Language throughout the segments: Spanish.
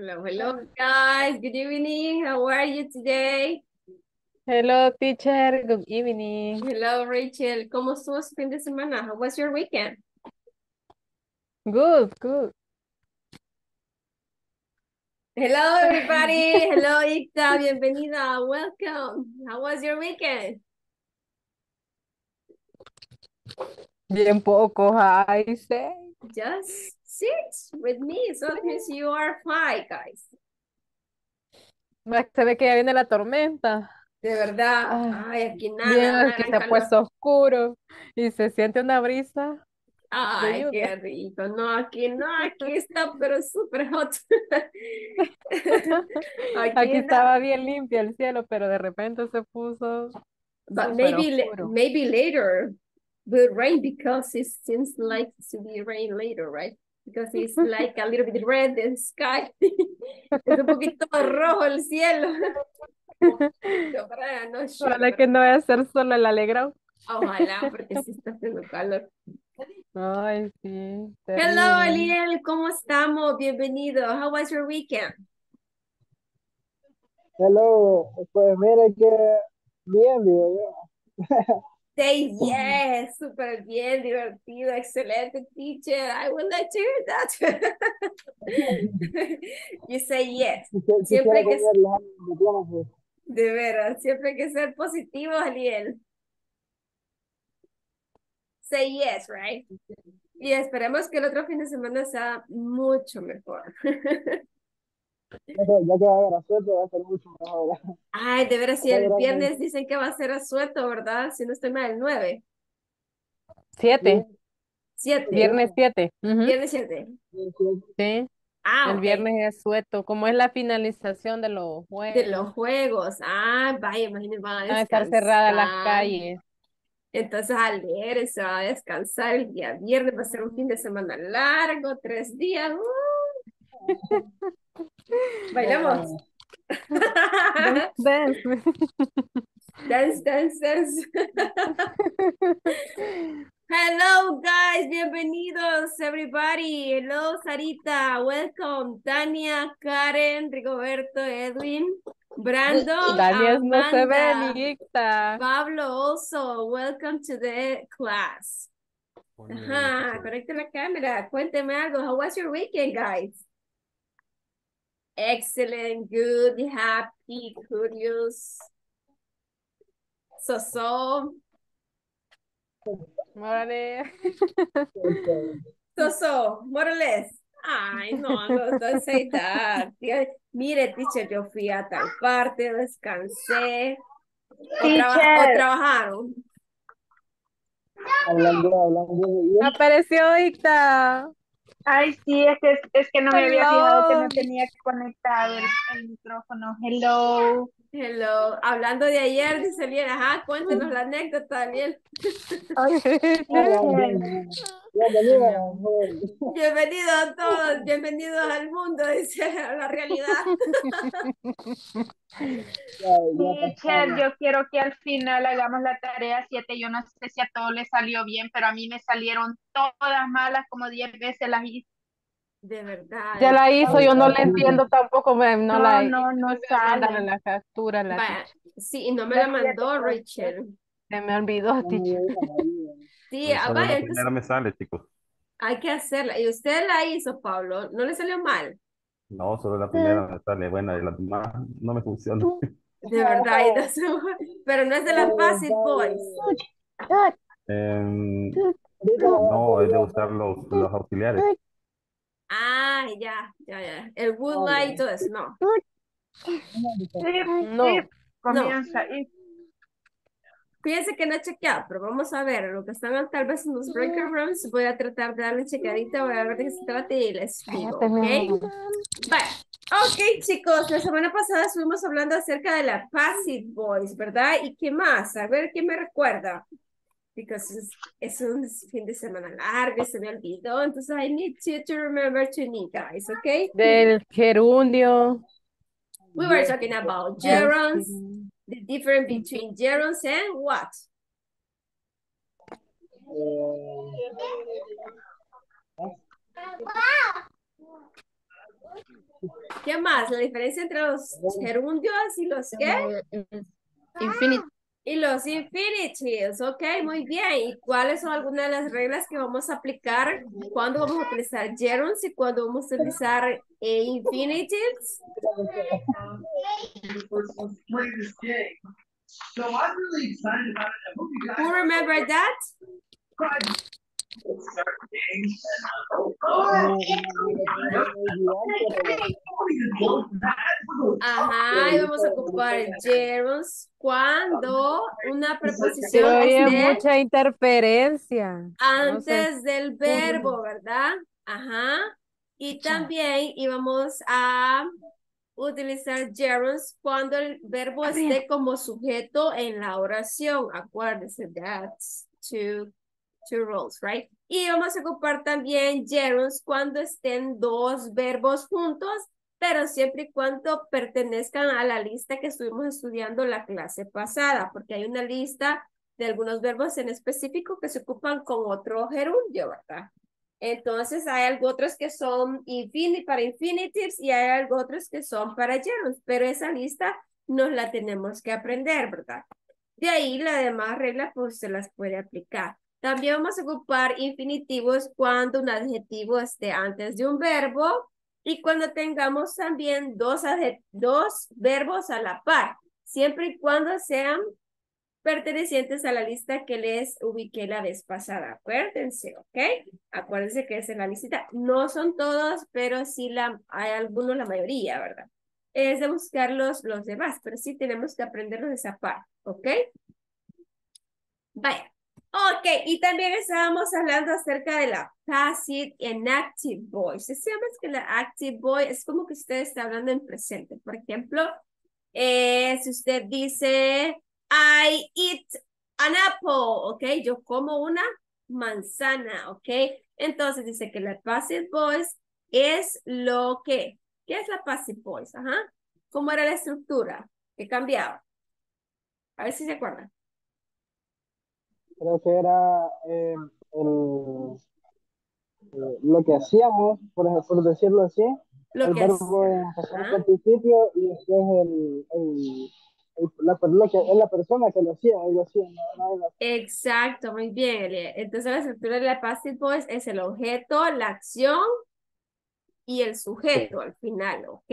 Hello, hello, guys. Good evening. How are you today? Hello, teacher. Good evening. Hello, Rachel. ¿Cómo estuvo su fin de semana? How was your weekend? Good, good. Hello, everybody. Hello, Icta. Bienvenida. Welcome. How was your weekend? Bien poco, I say. Just six with me. So that means you are five, guys. Se ve que ya viene la tormenta. De verdad. Ay, Ay, aquí nada. Bien, nada, aquí se ha puesto oscuro y se siente una brisa. Ay, qué rico. No, aquí no, aquí está, pero súper hot. Aquí no. estaba bien limpio el cielo, pero de repente se puso But maybe oscuro. maybe later will rain because it seems like to be rain later, right? Because it's like a little bit red in sky. es un poquito rojo el cielo. Ojalá que no vaya a ser solo el alegrón. Ojalá, porque sí está haciendo calor. Ay, sí. Hello. Aliel, ¿cómo estamos? Bienvenido. How was your weekend? Hello, pues mire que bien, digo yo. Say yes, súper bien, divertido, excelente, teacher. I would like to hear that. you say yes. Siempre que- años de veras, siempre hay que ser positivo, Aliel. Say yes, right? Y esperemos que el otro fin de semana sea mucho mejor. Ya que, ya que va a haber asueto, va a ser mucho mejor. Ay, de veras, si el viernes dicen que va a ser asueto, ¿verdad? Si no estoy mal, el 9. Siete. 7. Viernes siete. Ujú, Viernes 7. Sí. Ah, El ok. viernes es sueto. Como es la finalización de los juegos. De los juegos. Ah, vaya, imagínense, van a Van a estar cerradas las calles. Entonces, al leer, se va a descansar el día viernes, va a ser un fin de semana largo, tres días. ¡uh! Bailamos. Dance. Dance, dance, dance. Hello, guys. Bienvenidos, everybody. Hello, Sarita. Welcome. Tania, Karen, Rigoberto, Edwin, Brando, Daniel no se ve. Pablo also. Welcome to the class. Ajá, conecte la cámara. Cuénteme algo. How was your weekend, guys? Excellent, good, happy, curious. So, so, Órale. so, so, more or less. Ay, no, no, don't say that. Mire, teacher, yo fui a tal parte, descansé. O, traba- o trabajaron. Hablando, hablando. Apareció Icta. Ay, sí, es que, es que no me había fijado que no tenía conectado el, el micrófono. Hello. Hello. Hablando de ayer, dice Liel, ajá, cuéntenos la anécdota, Liel. Ay, Hola, teacher. bien. Bienvenida, amor. Bienvenidos a todos, bienvenidos al mundo, dice a la realidad. Teacher, pasamos. yo quiero que al final hagamos la tarea 7. Yo no sé si a todos les salió bien, pero a mí me salieron todas malas, como 10 veces las hice. De verdad. Ya la hizo, yo no la entiendo tampoco. me- No, No, la no, no Mándale sale. la captura. La Vaya, sí, y no me la mandó. Rachel. Se me olvidó, teacher. Sí, Pues ah, vaya, la entonces primera me sale, chicos. hay que hacerla. Y usted la hizo, Pablo. ¿No le salió mal? No, solo la primera me sale. Bueno, y la demás no me funciona. De verdad. y no se- Pero no es de las Fácil Boys. Em, voy a no, es de usar los, los auxiliares. Ah, ya, ya, ya. El Wood Light y todo eso, no. No. sí, comienza. Y Fíjense que no he chequeado, pero vamos a ver. Lo que están tal vez en los breaker rooms, voy a tratar de darle checadita, voy a ver de qué se trata y les digo, ¿ok? Vale. Ok, chicos, la semana pasada estuvimos hablando acerca de la Passive Voice, ¿verdad? ¿Y qué más? A ver, ¿quién me recuerda? Porque es, es un fin de semana largo y se me olvidó, entonces I need you to remember to me, guys, ¿ok? Del gerundio. We were talking about gerunds, the difference between gerunds and what? ¿Qué más? La diferencia entre los gerundios y los qué? Infinite. Y los infinitives, ok, muy bien. ¿Y cuáles son algunas de las reglas que vamos a aplicar cuando vamos a utilizar gerunds y cuando vamos a utilizar eh, infinitives? Who remember that? Ajá, y vamos a ocupar gerunds cuando una preposición mucha interferencia. No sé. antes del verbo, ¿verdad? Ajá. Y también íbamos a utilizar gerunds cuando el verbo esté como sujeto en la oración. Acuérdense, that's two, right? Y vamos a ocupar también gerunds cuando estén dos verbos juntos, pero siempre y cuando pertenezcan a la lista que estuvimos estudiando la clase pasada, porque hay una lista de algunos verbos en específico que se ocupan con otro gerundio, ¿verdad? Entonces hay algo otros que son para infinitives y hay algo otros que son para gerunds, pero esa lista nos la tenemos que aprender, ¿verdad? De ahí la demás regla pues se las puede aplicar. También vamos a ocupar infinitivos cuando un adjetivo esté antes de un verbo y cuando tengamos también dos, dos verbos a la par, siempre y cuando sean pertenecientes a la lista que les ubiqué la vez pasada. Acuérdense, ¿ok? Acuérdense que es en la lista. No son todos, pero sí la, hay algunos, la mayoría, ¿verdad? Es de buscar los, los demás, pero sí tenemos que aprenderlos de esa parte, ¿ok? Vaya. Ok, y también estábamos hablando acerca de la passive and active voice. Decíamos que la active voice es como que usted está hablando en presente. Por ejemplo, eh, si usted dice, I eat an apple, ok, yo como una manzana, ok. Entonces dice que la passive voice es lo que, ¿qué es la passive voice? Ajá. ¿Cómo era la estructura? ¿Qué cambiaba? A ver si se acuerdan. Creo que era eh, el, eh, lo que hacíamos, por, por decirlo así, Lo el que verbo en pasado Ajá. participio y después el, el, el- la, lo que, es la persona que lo hacía, algo así, no, no, Exacto, muy bien, Elia. Entonces la estructura de la passive voice es el objeto, la acción y el sujeto al final, ¿ok?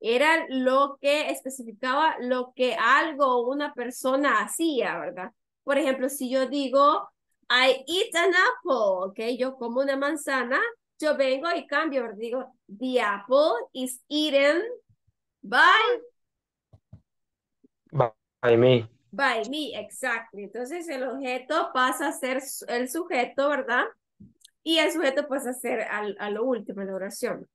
Era lo que especificaba lo que algo o una persona hacía, ¿verdad? Por ejemplo, si yo digo, I eat an apple, ¿ok? Yo como una manzana, yo vengo y cambio. Digo, the apple is eaten by By me. By me, exactly. Entonces el objeto pasa a ser el sujeto, ¿verdad? Y el sujeto pasa a ser al, a lo último, en la oración.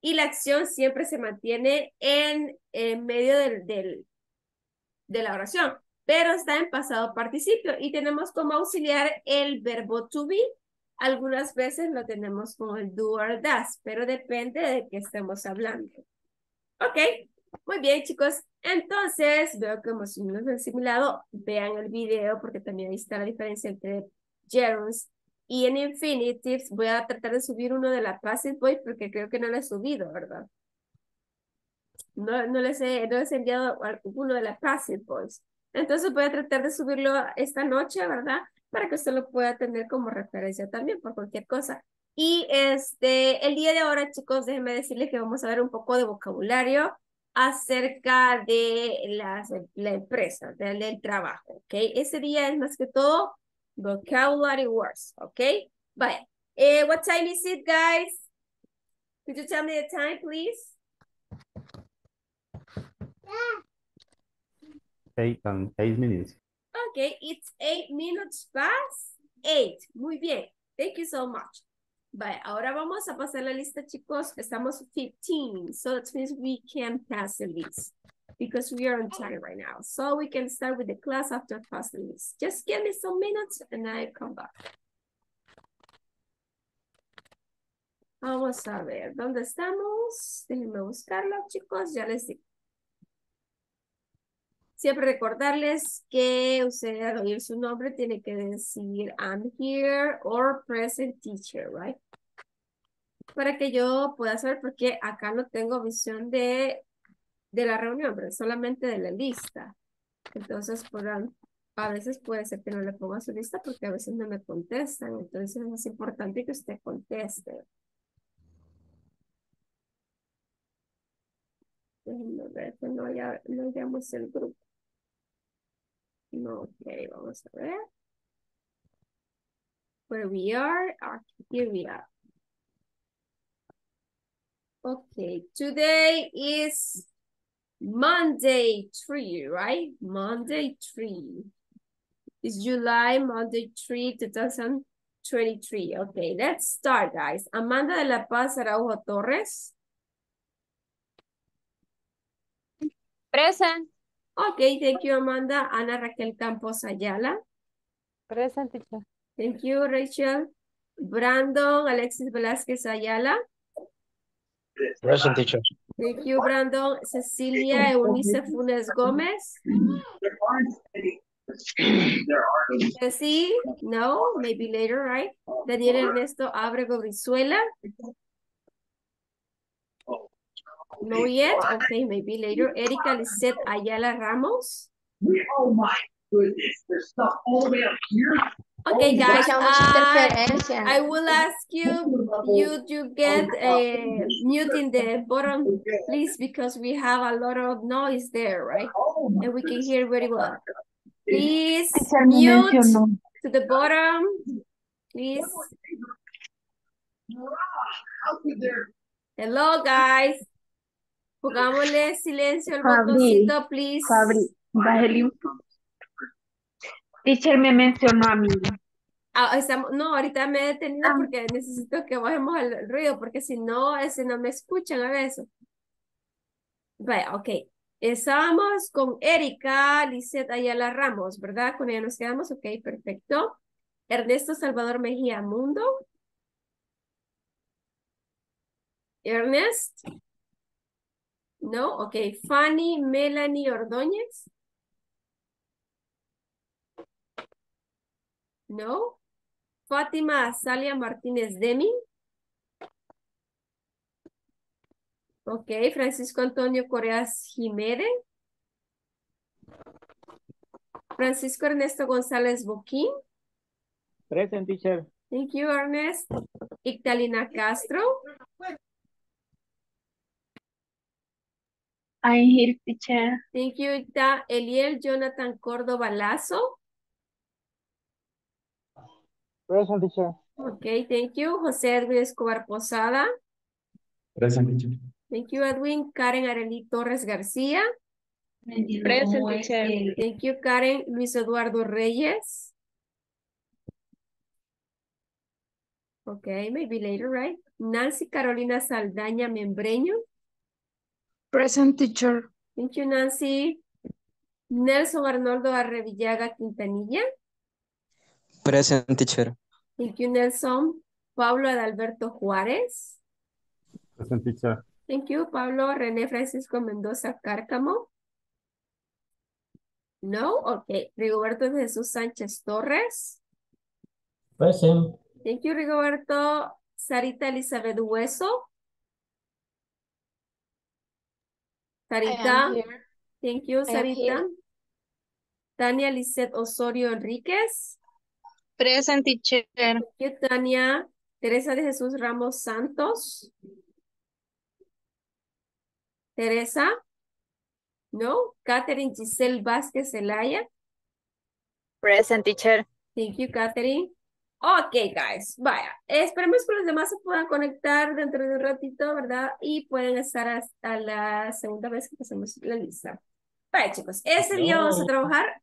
Y la acción siempre se mantiene en, en medio del, del, de la oración, pero está en pasado participio y tenemos como auxiliar el verbo to be. Algunas veces lo tenemos con el do or does, pero depende de qué estemos hablando. Ok, muy bien, chicos. Entonces, veo que hemos simulado. Vean el video porque también ahí está la diferencia entre gerunds y en infinitives. Voy a tratar de subir uno de la passive voice porque creo que no lo he subido, ¿verdad? No, no les he, no les he enviado uno de la passive voice. Entonces voy a tratar de subirlo esta noche, ¿verdad? Para que usted lo pueda tener como referencia también por cualquier cosa. Y este, el día de ahora, chicos, déjenme decirles que vamos a ver un poco de vocabulario acerca de las, la empresa, del, trabajo, ¿ok? Ese día es más que todo vocabulary words, ¿ok? Vaya. Eh, what time is it, guys? Could you tell me the time, please? Eight and eight minutes. Okay, it's eight minutes past eight. Muy bien. Thank you so much. Vale, ahora vamos a pasar la lista, chicos. Estamos 15, so that means we can pass the list because we are on time right now. So we can start with the class after pass the list. Just give me some minutes and I come back. Vamos a ver, ¿dónde estamos? Déjenme buscarlo, chicos, ya les digo. Siempre recordarles que usted al oír su nombre tiene que decir I'm here or present teacher, right? para que yo pueda saber, porque acá no tengo visión de, de la reunión, pero solamente de la lista. Entonces, podrán, a veces puede ser que no le ponga su lista porque a veces no me contestan. Entonces, es importante que usted conteste. Déjenme ver que no, haya, no hayamos el grupo. No, ok, vamos a ver. Where we are, ah, here we are. Okay, today is Monday 3, right? Monday 3. It's July, Monday 3, 2023. Okay, let's start, guys. Amanda de la Paz Araujo Torres. Present. Okay, thank you, Amanda. Ana Raquel Campos Ayala. Present, teacher. Thank you, Rachel. Brandon Alexis Velázquez Ayala. Present teacher. Thank you, Brandon. Cecilia Eunice Funes Gómez. Ceci, no, maybe later, right? Daniel Ernesto Abrego Brizuela. No yet, okay, maybe later. Erika Lisette Ayala Ramos. Oh my goodness, there's stuff all the way up here. Okay, guys, Escucha uh. I will ask you, you to get a mute in the bottom, please, because we have a lot of noise there, right? And we can hear very well. Please mute to the bottom, please. How could there? Hello, guys. Pongámosle silencio al Fabri, botoncito, please. Fabri, bájale un poco. Teacher me mencionó a mí. Ah, estamos, no, ahorita me he detenido Ah. porque necesito que bajemos el ruido, porque si no, ese no me escuchan a veces. Vaya, ok. Estábamos con Erika Lisette Ayala Ramos, ¿verdad? Con ella nos quedamos, ok, perfecto. Ernesto Salvador Mejía Mundo. Ernest. No, ok. Fanny Melanie Ordóñez. No. Fátima Azalia Martínez Demi. Ok, Francisco Antonio Correas Jiménez. Francisco Ernesto González Boquín. Present teacher. Thank you, Ernest. Ictalina Castro. I'm here, teacher. Thank you, Icta. Eliel Jonathan Córdoba Lazo. Present teacher. Ok, thank you. José Edwin Escobar Posada. Present teacher. Thank you, Edwin. Karen Arely Torres García. Present, teacher. Thank you, Karen. Luis Eduardo Reyes. Okay, maybe later, right? Nancy Carolina Saldaña Membreño. Present, teacher. Thank you, Nancy. Nelson Arnoldo Arrevillaga Quintanilla. Present teacher. Thank you, Nelson. Pablo Adalberto Juárez. Present teacher. Thank you, Pablo. René Francisco Mendoza Cárcamo. No, okay. Rigoberto Jesús Sánchez Torres. Present. Thank you, Rigoberto. Sarita Elizabeth Hueso. Sarita. Thank you, Sarita. Tania Lisette Osorio Enríquez. Present, teacher. Thank you, Tania. Teresa de Jesús Ramos Santos. Teresa. No. Catherine Giselle Vázquez Zelaya. Present, teacher. Thank you, Catherine. Ok, guys, vaya. Esperemos que los demás se puedan conectar dentro de un ratito, ¿verdad? Y pueden estar hasta la segunda vez que pasemos la lista. Vaya, chicos, ese día vamos a trabajar.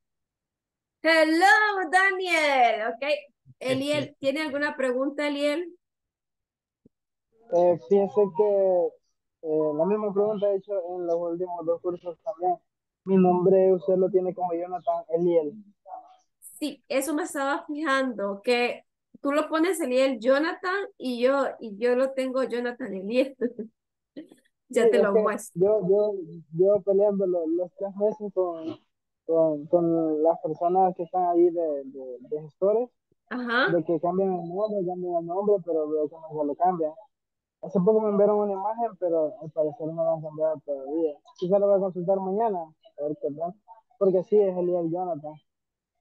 Hello, Daniel. Ok. Eliel, ¿tiene alguna pregunta, Eliel? Eh, fíjese que eh, la misma pregunta he hecho en los últimos dos cursos también. Mi nombre usted lo tiene como Jonathan Eliel. Sí, eso me estaba fijando, que tú lo pones Eliel Jonathan y yo, y yo lo tengo Jonathan Eliel. Ya Sí, te lo muestro. Yo, yo, yo peleando los, los tres meses con, con, con las personas que están ahí de, de, de gestores, Ajá. de que cambian el nombre, cambian el nombre, pero veo que no se lo cambian. Hace poco me enviaron una imagen, pero al parecer no la han cambiado todavía. Quizá la voy a consultar mañana, a ver qué tal. Porque sí, es Eliel Jonathan.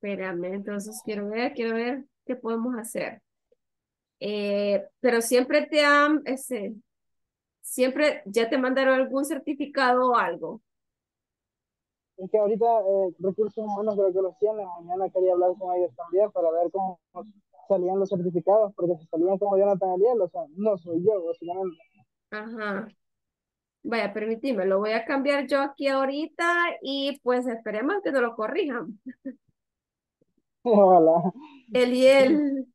Espérame, entonces quiero ver, quiero ver qué podemos hacer. Eh, pero siempre te han, ese, siempre ya te mandaron algún certificado o algo. Es que ahorita eh, recursos humanos creo que los tienen. Mañana quería hablar con ellos también para ver cómo salían los certificados, porque si salían como Jonathan Eliel, o sea, no soy yo, básicamente. Ajá. Vaya, permíteme, lo voy a cambiar yo aquí ahorita y pues esperemos que no lo corrijan. Ojalá. Eliel.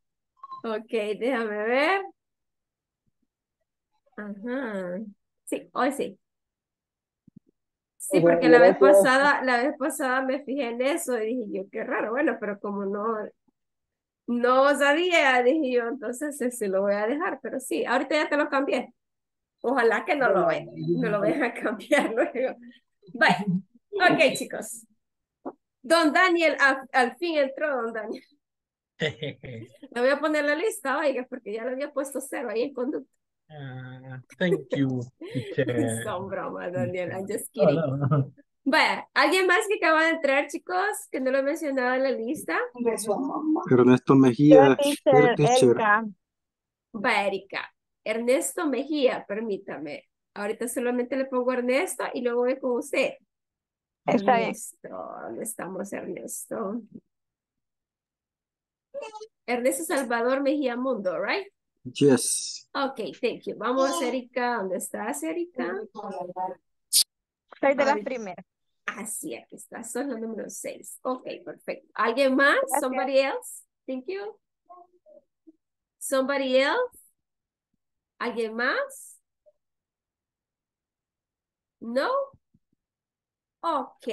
Ok, déjame ver. Ajá. Sí, hoy sí. Sí, porque la vez pasada, la vez pasada me fijé en eso y dije yo, qué raro, bueno, pero como no, no sabía, dije yo, entonces se lo voy a dejar, pero sí, ahorita ya te lo cambié. Ojalá que no lo no lo vayan a cambiar luego. Vaya, ok chicos. Don Daniel, al, al fin entró Don Daniel. Le voy a poner la lista, oiga, porque ya le había puesto cero ahí en conducta. Ah, thank you. Son bromas, Daniel, I'm just Oh, kidding. no. Vaya, ¿alguien más que acaba de entrar, chicos? Que no lo he mencionado en la lista. Ernesto Mejía, teacher. Va, Erika. Ernesto Mejía, permítame. Ahorita solamente le pongo Ernesto y luego voy con usted. Está bien. Ernesto, ¿dónde estamos, Ernesto? Ernesto Salvador Mejía Mundo, right? Yes. Ok, thank you. Vamos, Erika. ¿Dónde estás, Erika? Soy de las primeras. Así, aquí está. Son los números seis. Ok, perfecto. ¿Alguien más? Gracias. Somebody else? Thank you. Somebody else? ¿Alguien más? ¿No? Ok.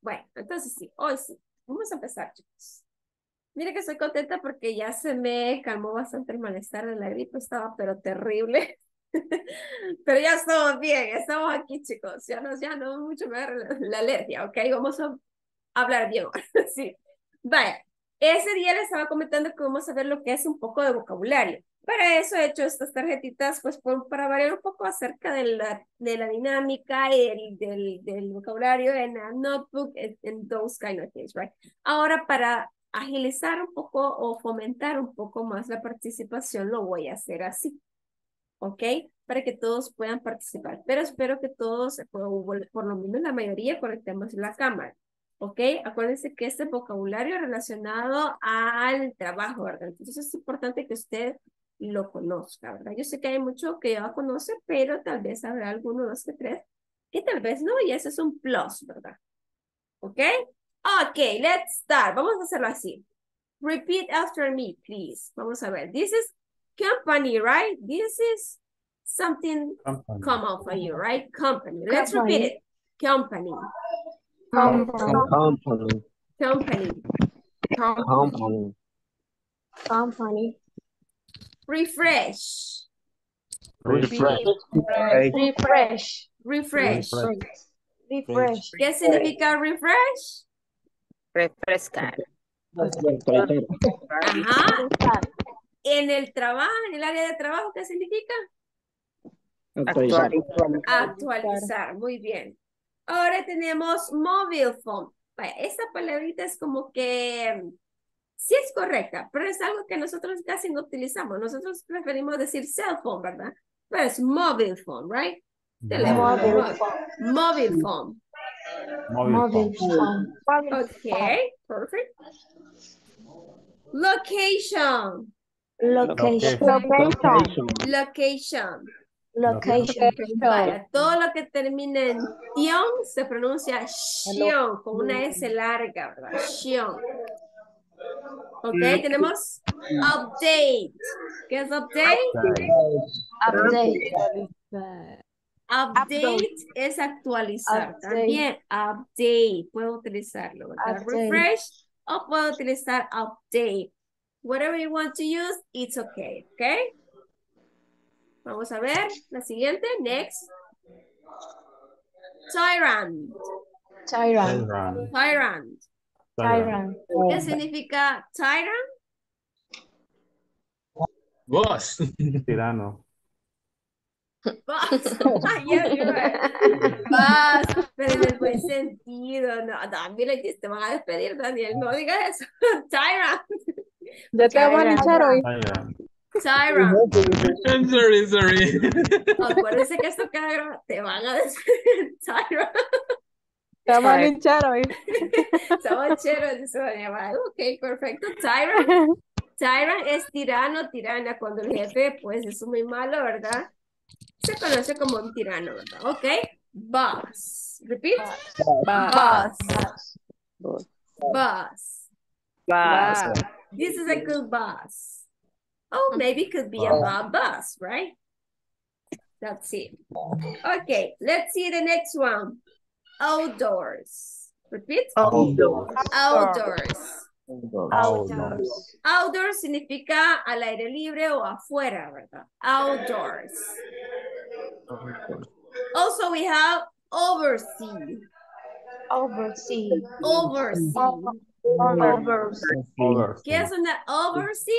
Bueno, entonces sí, hoy sí. Vamos a empezar, chicos. Mire que estoy contenta porque ya se me calmó bastante el malestar de la gripe. Estaba pero terrible. Pero ya estamos bien, estamos aquí, chicos. Ya no, ya no mucho me la alergia, ¿ok? Vamos a hablar bien. sí. Vaya, ese día les estaba comentando que vamos a ver lo que es un poco de vocabulario. Para eso he hecho estas tarjetitas, pues por- para variar un poco acerca de la, de la dinámica y el, del, del vocabulario en a notebook, en those kind of things, right? Ahora, para agilizar un poco o fomentar un poco más la participación, lo voy a hacer así. ¿ok? Para que todos puedan participar. Pero espero que todos, por, por lo menos la mayoría, conectemos la cámara, ¿ok? Acuérdense que este vocabulario es relacionado al trabajo, ¿verdad? Entonces es importante que usted lo conozca, ¿verdad? Yo sé que hay mucho que ya conoce, pero tal vez habrá alguno, dos, que tres, que tal vez no, y ese es un plus, ¿verdad? ¿Ok? Ok, let's start. Vamos a hacerlo así. Repeat after me, please. Vamos a ver. This is company, right? This is something Company. common for you, right? Company. Let's repeat it. Company. Company. Company. Company. Company. Refresh. Refresh. Refresh. Refresh. Refresh. ¿Qué significa refresh? Refrescar. Ajá. En el trabajo, en el área de trabajo, ¿qué significa? Actualizar. Actualizar, muy bien. Ahora tenemos mobile phone. Vaya, esta palabrita es como que sí es correcta, pero es algo que nosotros casi no utilizamos. Nosotros preferimos decir cell phone, ¿verdad? Pero es mobile phone, right? Teléfono. Mobile phone. Mobile phone. Okay, perfect. Location. Location. Location. Location. Vaya, todo lo que termine en tion se pronuncia shion, con una S larga, ¿verdad? Shion. Ok, tenemos update. ¿Qué es update? Update. Update es actualizar. Update. También update. Puedo utilizarlo. Refresh o puedo utilizar update. Whatever you want to use, it's okay. ¿Ok? Vamos a ver la siguiente. Next. Tyrant. Tyrant. Tyrant. Tyrant. Tyrant. ¿Qué significa tyrant? Boss. Tirano. Bus. yeah, you're right. Bus, pero en el buen sentido. No, que te van a despedir, Daniel. No digas eso. Tyra. Ya te van a echar hoy. Tyra. Tyra. I'm sorry, sorry. Acuérdense que esto queda grabado. Te van a despedir, Tyra. Te van a echar hoy. Somos cheros, se va a llamar. Ok, perfecto. Tyra. Tyra es tirano, tirana. Cuando el jefe, pues, es muy malo, ¿verdad? Se conoce como un tirano, ¿verdad? Ok. Boss. Repeat. Boss. Boss. Wow. This is a good boss. Oh, mm-hmm. maybe it could be a oh. bad boss, right? That's it. Okay, let's see the next one. Outdoors. Repeat. Outdoors. Outdoors. Outdoors. Outdoors significa al aire libre o afuera, ¿verdad? Outdoors. Also, we have oversea. Oversea. Oversea. Oversea. Outdoors. ¿Qué es una oversea?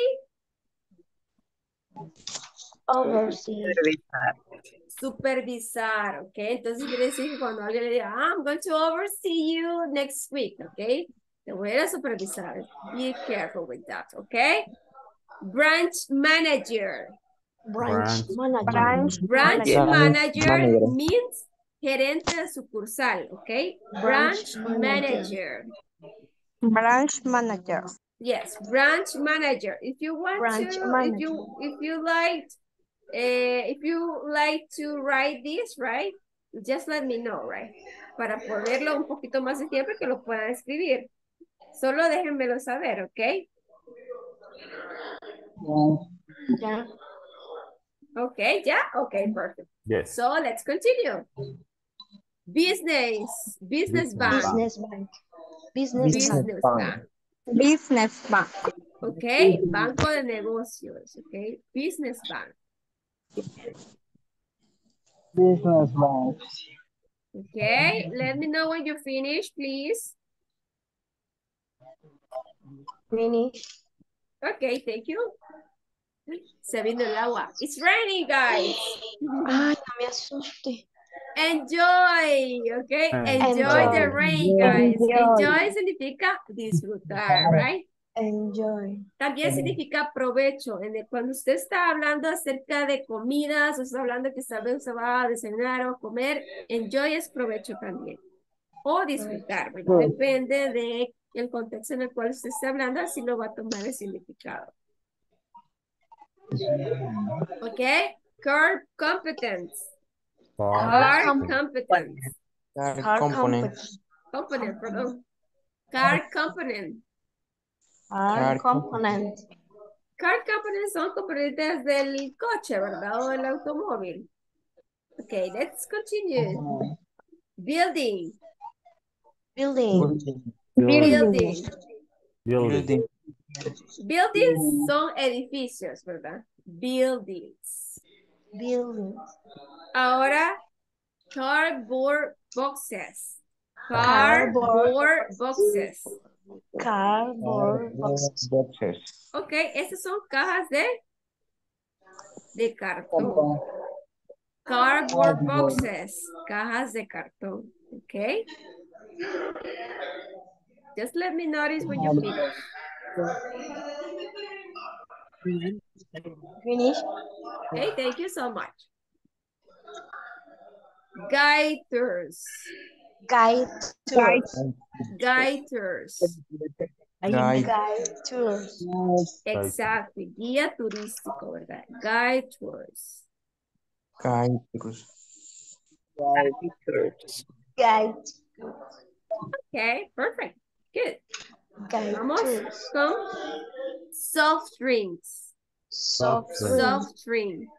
Oversea. Supervisar, ¿ok? Entonces quiere decir que cuando alguien le diga, "Ah, I'm going to oversee you next week, ¿ok? Te voy a supervisar. Be careful with that, ¿ok? Branch manager. Branch manager. Branch manager Manager. means gerente de sucursal, ¿ok? Branch Branch manager. Branch manager. Yes, branch manager. If you want Branch to, if manager. you if you like, uh, if you like to write this, right? Just let me know, right? Para ponerlo un poquito más de tiempo que lo puedan escribir. Solo déjenmelo saber, ¿ok? Yeah. Okay, yeah, okay, perfect. Yes. So let's continue. Business, business Business bank, Business bank. Business business bank. bank. Business bank. Ok, banco de negocios, ok, business bank, Business bank. ok. Let me know when you finish, please. Finish. Ok, thank you. Se vino el agua. It's raining, guys. Ay, no me asuste. Enjoy, ok. Enjoy, Enjoy. the rain, guys. Enjoy. Enjoy significa disfrutar, right? Enjoy. También significa provecho. En el- cuando usted está hablando acerca de comidas, o está hablando que tal vez se va a desayunar o comer, enjoy es provecho también. O disfrutar. Good. Depende de el contexto en el cual usted está hablando, así lo va a tomar el significado. ¿Ok? Core competence. Car competence. Car component. Component, perdón. Car component. Car component. Car components son componentes del coche, ¿verdad? O del automóvil. Okay, let's continue. Building. Building. Building. Building. Buildings son edificios, ¿verdad? Buildings. Building. Ahora, cardboard boxes. Cardboard Cardboard boxes. Cardboard boxes. Ok, estas son cajas de, de cartón. Cardboard boxes, cajas de cartón. Ok. Just let me notice when you finish. Finish. Okay, thank you so much. Gaiters. Guide tours. Gaiters. Guide tours. Exacto. Guía turístico, ¿verdad? Guide tours. Guide. Okay, perfect. Good. Vamos con soft drinks. Soft Soft drink. Soft drink.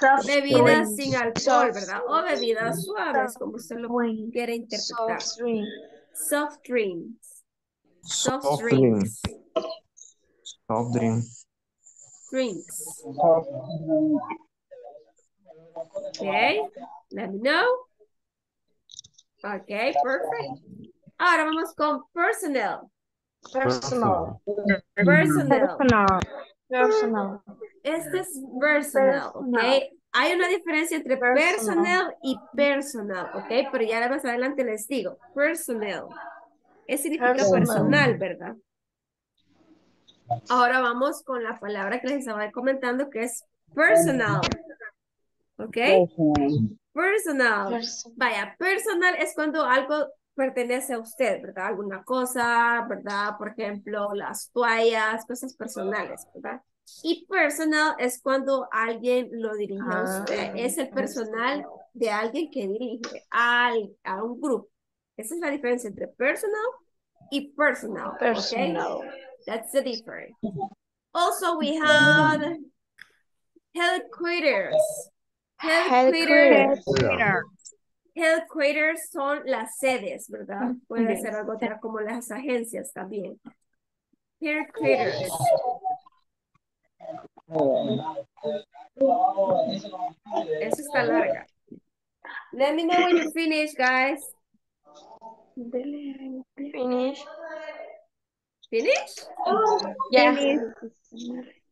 Soft Bebidas drink. sin alcohol, Soft ¿verdad? O bebidas suaves, como usted lo quiera interpretar. Soft drink. Soft drinks. Soft, Soft drink. drinks. Soft drink. Drinks. Okay. Let me know. Okay, perfect. Ahora vamos con personnel. Personal. Personnel. Personal. Personal. Este es personal, ok. Hay una diferencia entre Personal. personal y personal, ¿ok? Pero ya más adelante les digo. Personal. Es significa Personal. personal, ¿verdad? Ahora vamos con la palabra que les estaba comentando que es personal. ¿Ok? Personal. Personal. Personal. Vaya, personal es cuando algo pertenece a usted, ¿verdad? Alguna cosa, ¿verdad? Por ejemplo, las toallas, cosas personales, ¿verdad? Y personal es cuando alguien lo dirige a Ah, usted. Es el personal de alguien que dirige al- a un grupo. Esa es la diferencia entre personal y personal. Personal. That's the difference. Also, we have headquarters. Headquarters. Headquarters. Son las sedes, ¿verdad? Puede ser algo otra como las agencias también. Headquarters. Eso está larga. Let me know when you finish, guys. Finish. Finish? Yeah.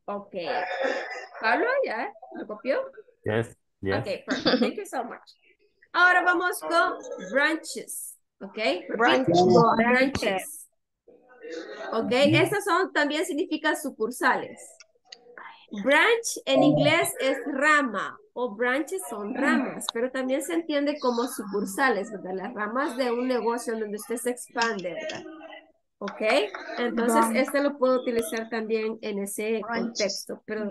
Ok. Pablo, ¿ya? ¿Lo copió? Yes, yes. Ok, perfect. Thank you so much. Ahora vamos con branches. Ok. Branches. Branches. Ok, estas son, también significan sucursales. Branch en inglés es rama o branches son ramas, pero también se entiende como sucursales, ¿verdad? Las ramas de un negocio donde usted se expande, ¿verdad? ¿Ok? Entonces, este lo puedo utilizar también en ese contexto, pero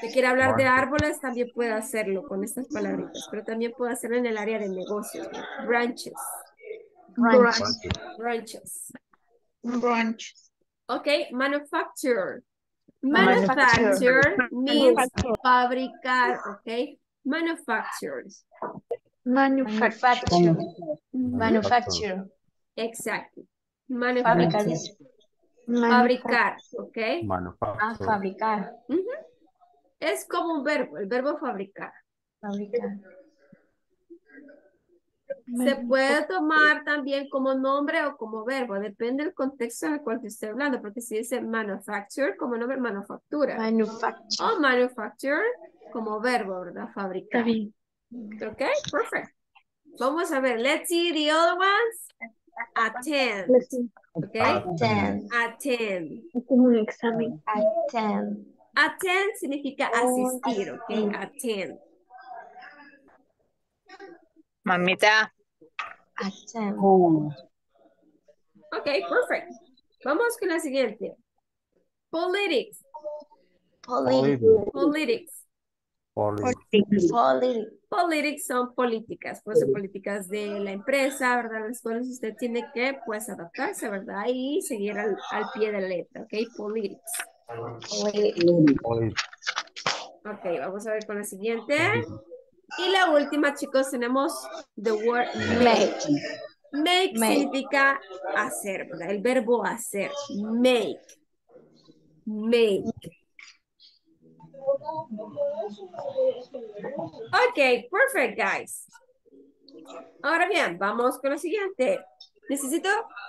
si quiere hablar de árboles, también puede hacerlo con estas palabritas, pero también puede hacerlo en el área de negocios, ¿no? Branches, Branches. branches. Branches. Ok. Manufacture. Manufacture means fabricar, ok? Manufacturers. Manufacture. Manufacture. Exactly. Fabricar. Manufacture. Fabricar, ok? Ah, fabricar. Es como un verbo, el verbo fabricar. Fabricar. Se puede tomar también como nombre o como verbo, depende del contexto en el cual te esté hablando, porque si dice manufacture como nombre, manufactura. Manufacture. O manufacture como verbo, ¿verdad? Está Fabricar. bien. Ok, perfect. Vamos a ver, let's see the other ones. Attend, ok? Attend. Attend. Es como un examen. Attend. Attend significa asistir, ok? Attend. Mamita, Attend. Ok, perfect. Vamos con la siguiente. Politics, Politics. politics. Politics. Politics son políticas, pues son políticas de la empresa, ¿verdad? Las cuales usted tiene que, pues, adaptarse, ¿verdad? Y seguir al, al pie de la letra, ¿ok? Politics. Police. Ok, vamos a ver con la siguiente. Y la última, chicos, tenemos the word make. Make Make. significa hacer, ¿verdad? El verbo hacer. Make. Make. Ok, perfect, guys. Ahora bien, vamos con lo siguiente. Necesito,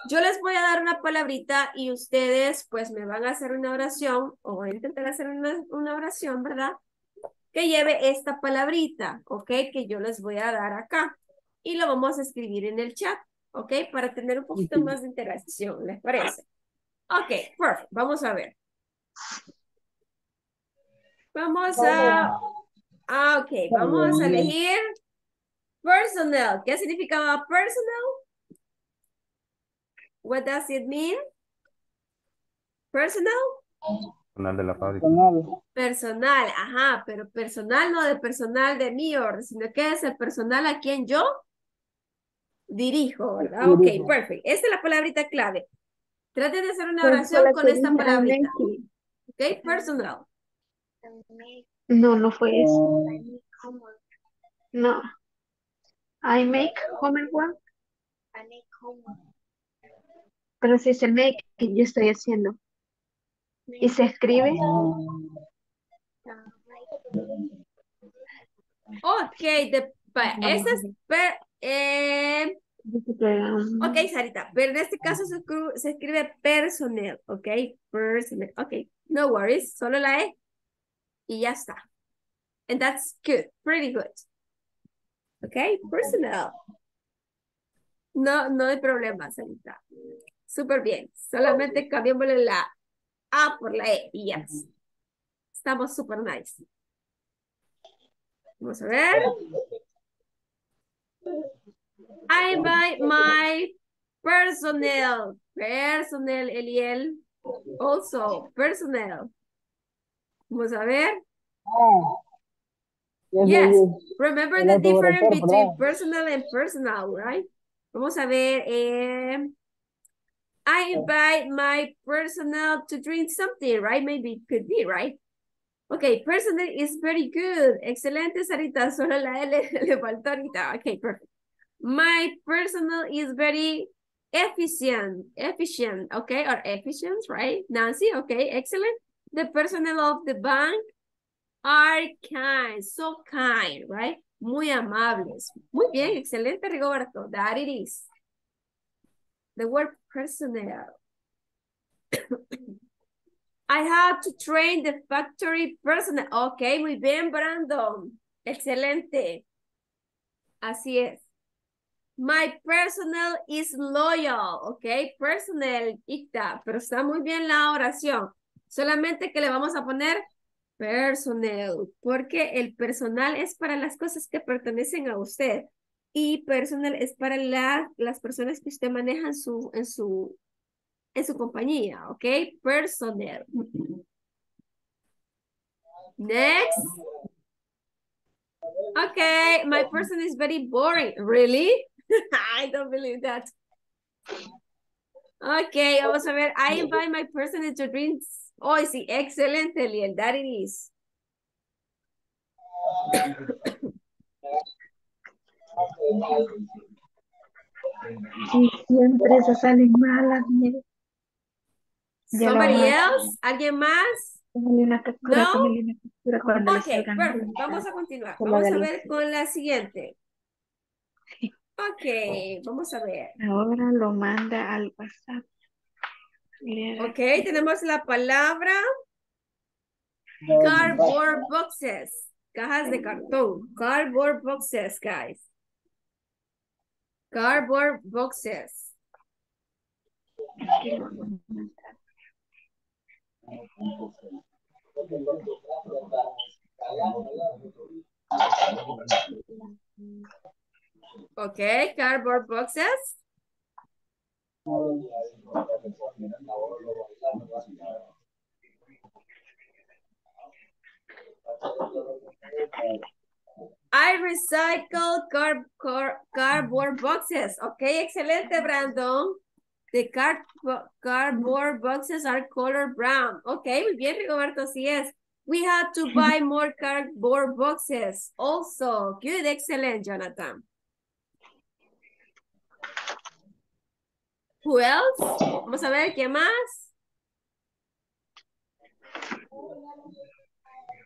yo les voy a dar una palabrita y ustedes pues me van a hacer una oración o voy a intentar hacer una, una oración, ¿verdad? Que lleve esta palabrita, ¿ok? Que yo les voy a dar acá. Y lo vamos a escribir en el chat, ¿ok? Para tener un poquito más de interacción, ¿les parece? Ok, perfect. Vamos a ver. Vamos a... Ah, ok. Vamos a elegir personal. ¿Qué significaba personal? What does it mean? Personal? Personal de la fábrica. Personal. Personal, ajá, pero personal no de personal de mi orden, sino que es el personal a quien yo dirijo, ¿verdad? Ok, Dirijo. perfect. Esta es la palabrita clave. Traten de hacer una oración con esta palabrita. Ok, personal. No, no fue eso. No. I make homework. Pero si se make, que yo estoy haciendo. Y se escribe. Ok, de, ese es, per- eh, ok, Sarita, pero en este caso se, se escribe personnel, ok, personnel, ok, no worries, solo la E y ya está. And that's good, pretty good. Okay, personal. No, no hay problema, Sarita. Súper bien. Solamente cambiémosle la A por la E y yes. Estamos super nice. Vamos a ver. I invite my personnel. Personnel, Eliel. Also, personnel. Vamos a ver. Ah. Yes, Yes. yes, yes. Remember the difference between personal and personal, right? Vamos a ver. eh, I invite my personnel to drink something, right? Maybe it could be, right? Okay, personal is very good. Excelente, Sarita. Solo la L le faltó ahorita. Okay, perfect. My personal is very efficient. Efficient, okay? Or efficient, right? Nancy, okay, excellent. The personnel of the bank are kind, so kind, right? Muy amables. Muy bien, excelente, Rigoberto. That it is. The word personnel. I had to train the factory personnel. Ok, muy bien, Brandon. Excelente. Así es. My personnel is loyal. Ok, personnel, Icta, pero está muy bien la oración. Solamente que le vamos a poner personnel, porque el personal es para las cosas que pertenecen a usted y personal es para la- las personas que usted maneja en su, en su, en su compañía, ¿ok? Personnel. Next. Okay, my person is very boring. Really? I don't believe that. Okay, vamos a ver. I invite my person to drink. Oh, sí, excelente, Liel. That it is. Y siempre se salen malas, la Somebody else? ¿Alguien más? Captura, No? captura cuando Ok, malas. Vamos a continuar. Vamos a ver con la siguiente. Ok, vamos a ver. Ahora lo manda al WhatsApp. Ok, tenemos la palabra cardboard boxes. Cajas de cartón. Cardboard boxes, guys. Cardboard boxes. aquí lo voy a mandar. Ok, cardboard boxes. I recycle car, car- cardboard boxes. Okay, excelente, Brandon. The card, cardboard boxes are color brown. Okay, muy bien, Rigoberto, así es. We had to buy more cardboard boxes. Also, good, excellent, Jonathan. Who else? Vamos a ver, ¿qué más?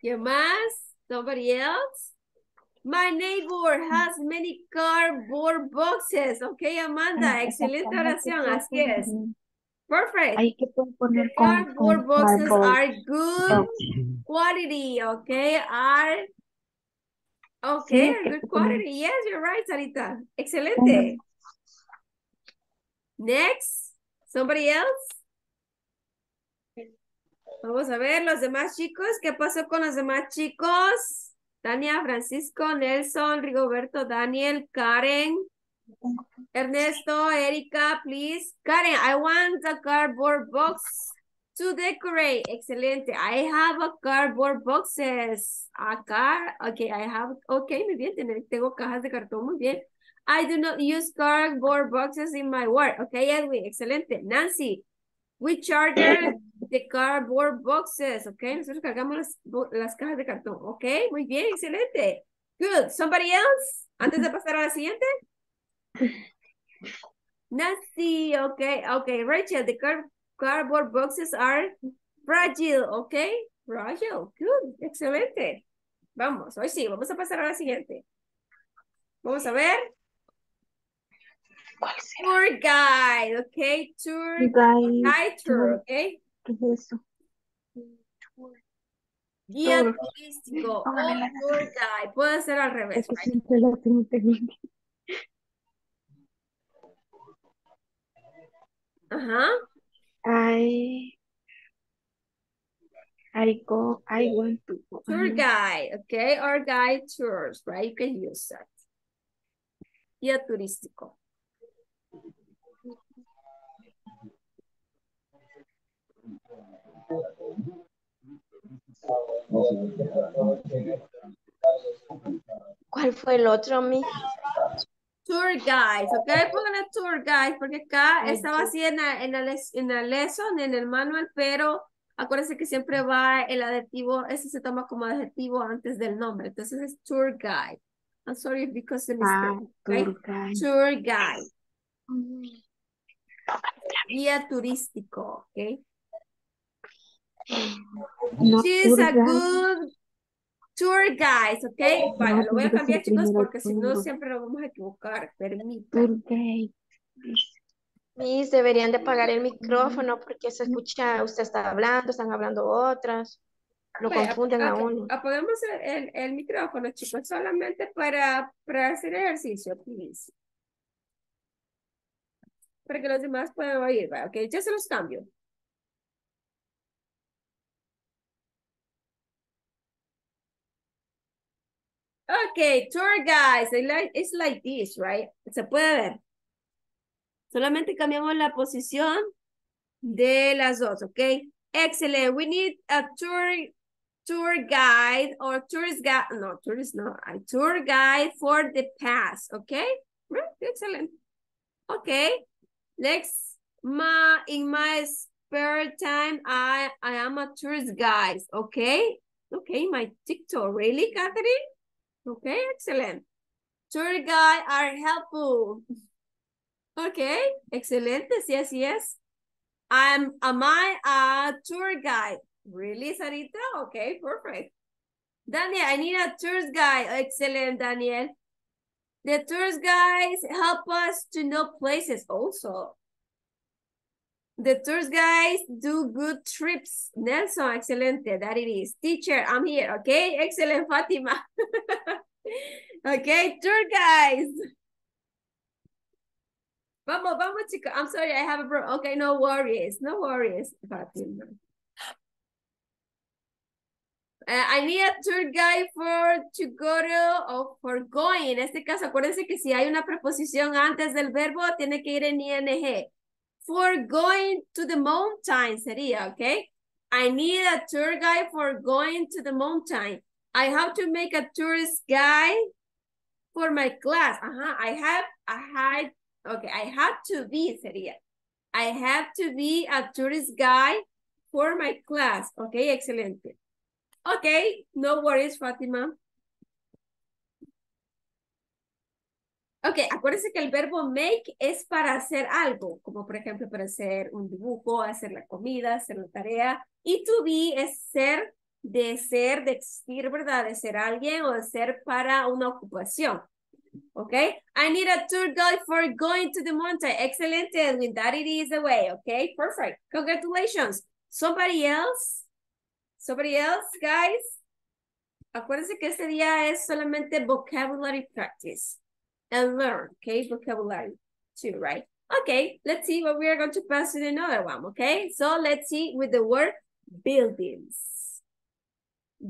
¿Qué más? Somebody else? My neighbor has many cardboard boxes. Okay, Amanda, excelente oración, así es. Perfect. Ahí que poner cardboard boxes are good quality, okay? Are good quality. Yes, you're right, Sarita. Excelente. Next, somebody else? Vamos a ver los demás chicos. ¿Qué pasó con los demás chicos? Tania, Francisco, Nelson, Rigoberto, Daniel, Karen, Ernesto, Erika, please. Karen, I want a cardboard box to decorate. Excelente. I have a cardboard boxes. A car. Okay, I have. Okay, muy bien. Tengo- cajas de cartón. Muy bien. I do not use cardboard boxes in my work. Okay, Edwin. Excelente. Nancy, we charger the cardboard boxes. Okay, nosotros cargamos las, las cajas de cartón. Okay, muy bien. Excelente. Good. Somebody else? Antes de pasar a la siguiente. Nancy, okay, okay. Rachel, the car cardboard boxes are fragile, okay? Fragile, good, excelente. Vamos, hoy sí, vamos a pasar a la siguiente. Vamos a ver. ¿Cuál será? Tour guide, okay? Tour Guide, guide tour, tour. okay? ¿Qué es eso? Guía Tour. turístico o Póngale la- tour guide. Puede ser al revés. Eso siempre lo tengo pendiente. Ajá. I, I go, I want to go. Tour guide, okay? Or guide tours, right? You can use that. Guía turístico. ¿Cuál fue el otro, mi? Tour guides, ok, pónganle tour guides, porque acá estaba sí. así en la, en la, en la lesson, en el manual, pero acuérdense que siempre va el adjetivo, ese se toma como adjetivo antes del nombre, entonces es tour guide. I'm sorry because the Ah, mistake, okay? tour guide. Tour guide, guía turístico, ok. No, She's a good tour guide, ok. Vale, lo voy a cambiar, chicos, porque si no siempre lo vamos a equivocar, permítanme. Miss, deberían de apagar el micrófono porque se escucha, usted está hablando, están hablando otras. Lo Vaya, confunden a ok, uno. Apagamos el, el, el micrófono, chicos, solamente para, para hacer ejercicio, please. Para que los demás puedan oír, ¿va? ok, ya se los cambio. Ok, tour guys, it's like this, right? Se puede ver. Solamente cambiamos la posición de las dos, okay? Excellent. We need a tour tour guide or tourist guide. No, tourist no. A tour guide for the past, okay? Mm, excellent. Okay. Next, my in my spare time, I I am a tourist guide. Okay. Okay, my TikTok. Really, Catherine? Okay, excellent. Tour guide are helpful. Okay, excelente, Yes, yes. I'm, am I a tour guide? Really, Sarita? Okay, perfect. Daniel, I need a tour guide. Excellent, Daniel. The tour guides help us to know places also. The tour guides do good trips. Nelson, excelente, that it is. Teacher, I'm here, okay? Excellent, Fatima. okay, tour guides. Vamos, vamos, chicos. I'm sorry, I have a bro. Okay, no worries, no worries, Fatima. Uh, I need a tour guide for to go to or for going. En este caso, acuérdense que si hay una preposición antes del verbo, tiene que ir en ing. For going to the mountain sería, okay? I need a tour guide for going to the mountain. I have to make a tourist guide for my class. Ajá, I have, I had, okay, I have to be sería. I have to be a tourist guide for my class. Okay, excelente. Okay, no worries, Fátima. Ok, acuérdense que el verbo make es para hacer algo, como por ejemplo para hacer un dibujo, hacer la comida, hacer la tarea. Y to be es ser, de ser, de existir, ¿verdad? De ser alguien o de ser para una ocupación. Ok, I need a tour guide for going to the mountain. Excelente, Edwin. That it is the way. Okay, perfect. Congratulations. Somebody else? Somebody else, guys? Acuérdense que este día es solamente vocabulary practice and learn, okay? Vocabulary too, right? Okay, let's see what we are going to pass in another one, okay? So let's see with the word buildings.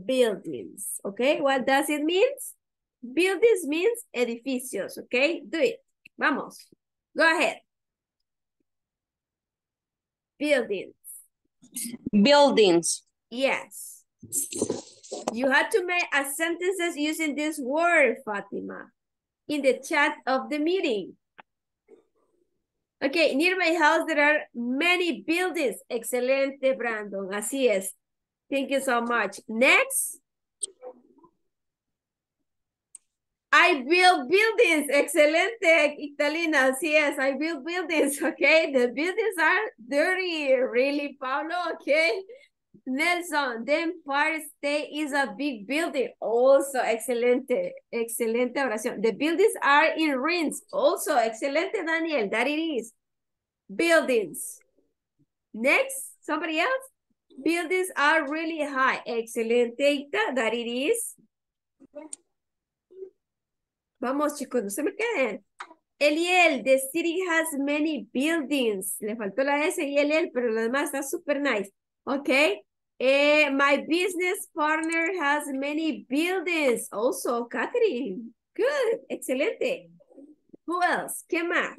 Buildings, okay? What does it mean? Buildings means edificios, okay? Do it. Vamos. Go ahead. Buildings. Buildings. Yes. You had to make a sentences using this word, Fatima, in the chat of the meeting. Okay, near my house there are many buildings. Excelente, Brandon. Así es. Thank you so much. Next. I build buildings. Excelente, Italina. Así es. I build buildings. Okay, the buildings are dirty. Really, Pablo? Okay. Nelson, the Empire State is a big building. Also, excelente, excelente oración. The buildings are in ruins. Also, excelente, Daniel, that it is. Buildings. Next, somebody else? Buildings are really high. Excelente, Ita. That it is. Vamos, chicos, no se me queden. Eliel, the city has many buildings. Le faltó la S y el L, pero lo demás está super nice. Okay. Eh, my business partner has many buildings. Also, Catherine. Good. Excelente. Who else? ¿Qué más?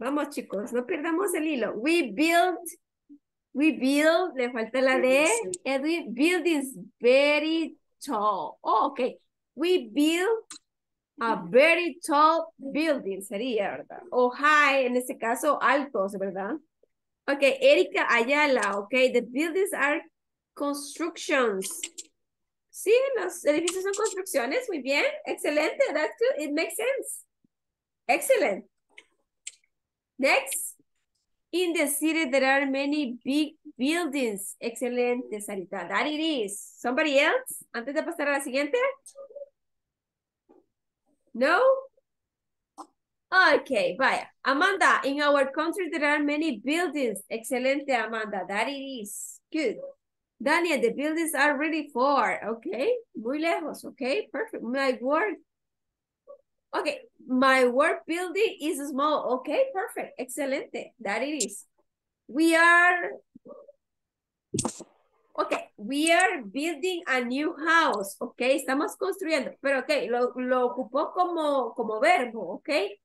Vamos, chicos, no perdamos el hilo. We build, we build, le falta la D. Edwin, buildings very tall. Oh, okay. We build a very tall building, sería, ¿verdad? O high, en este caso, altos, ¿verdad? Okay, Erika Ayala, okay. The buildings are constructions. Sí, los edificios son construcciones, muy bien, excelente, that's good, it makes sense. Excellent. Next. In the city, there are many big buildings. Excelente, Sarita. That it is. Somebody else? Antes de pasar a la siguiente. No? Okay, vaya. Amanda, in our country, there are many buildings. Excelente, Amanda. That it is. Good. Daniel, the buildings are really far. Okay. Muy lejos. Okay, perfect. My work Okay, my work building is small. Okay, perfect. Excelente. That it is. We are, okay, we are building a new house. Okay, estamos construyendo. Pero okay, lo, lo ocupó como, como verbo. Okay.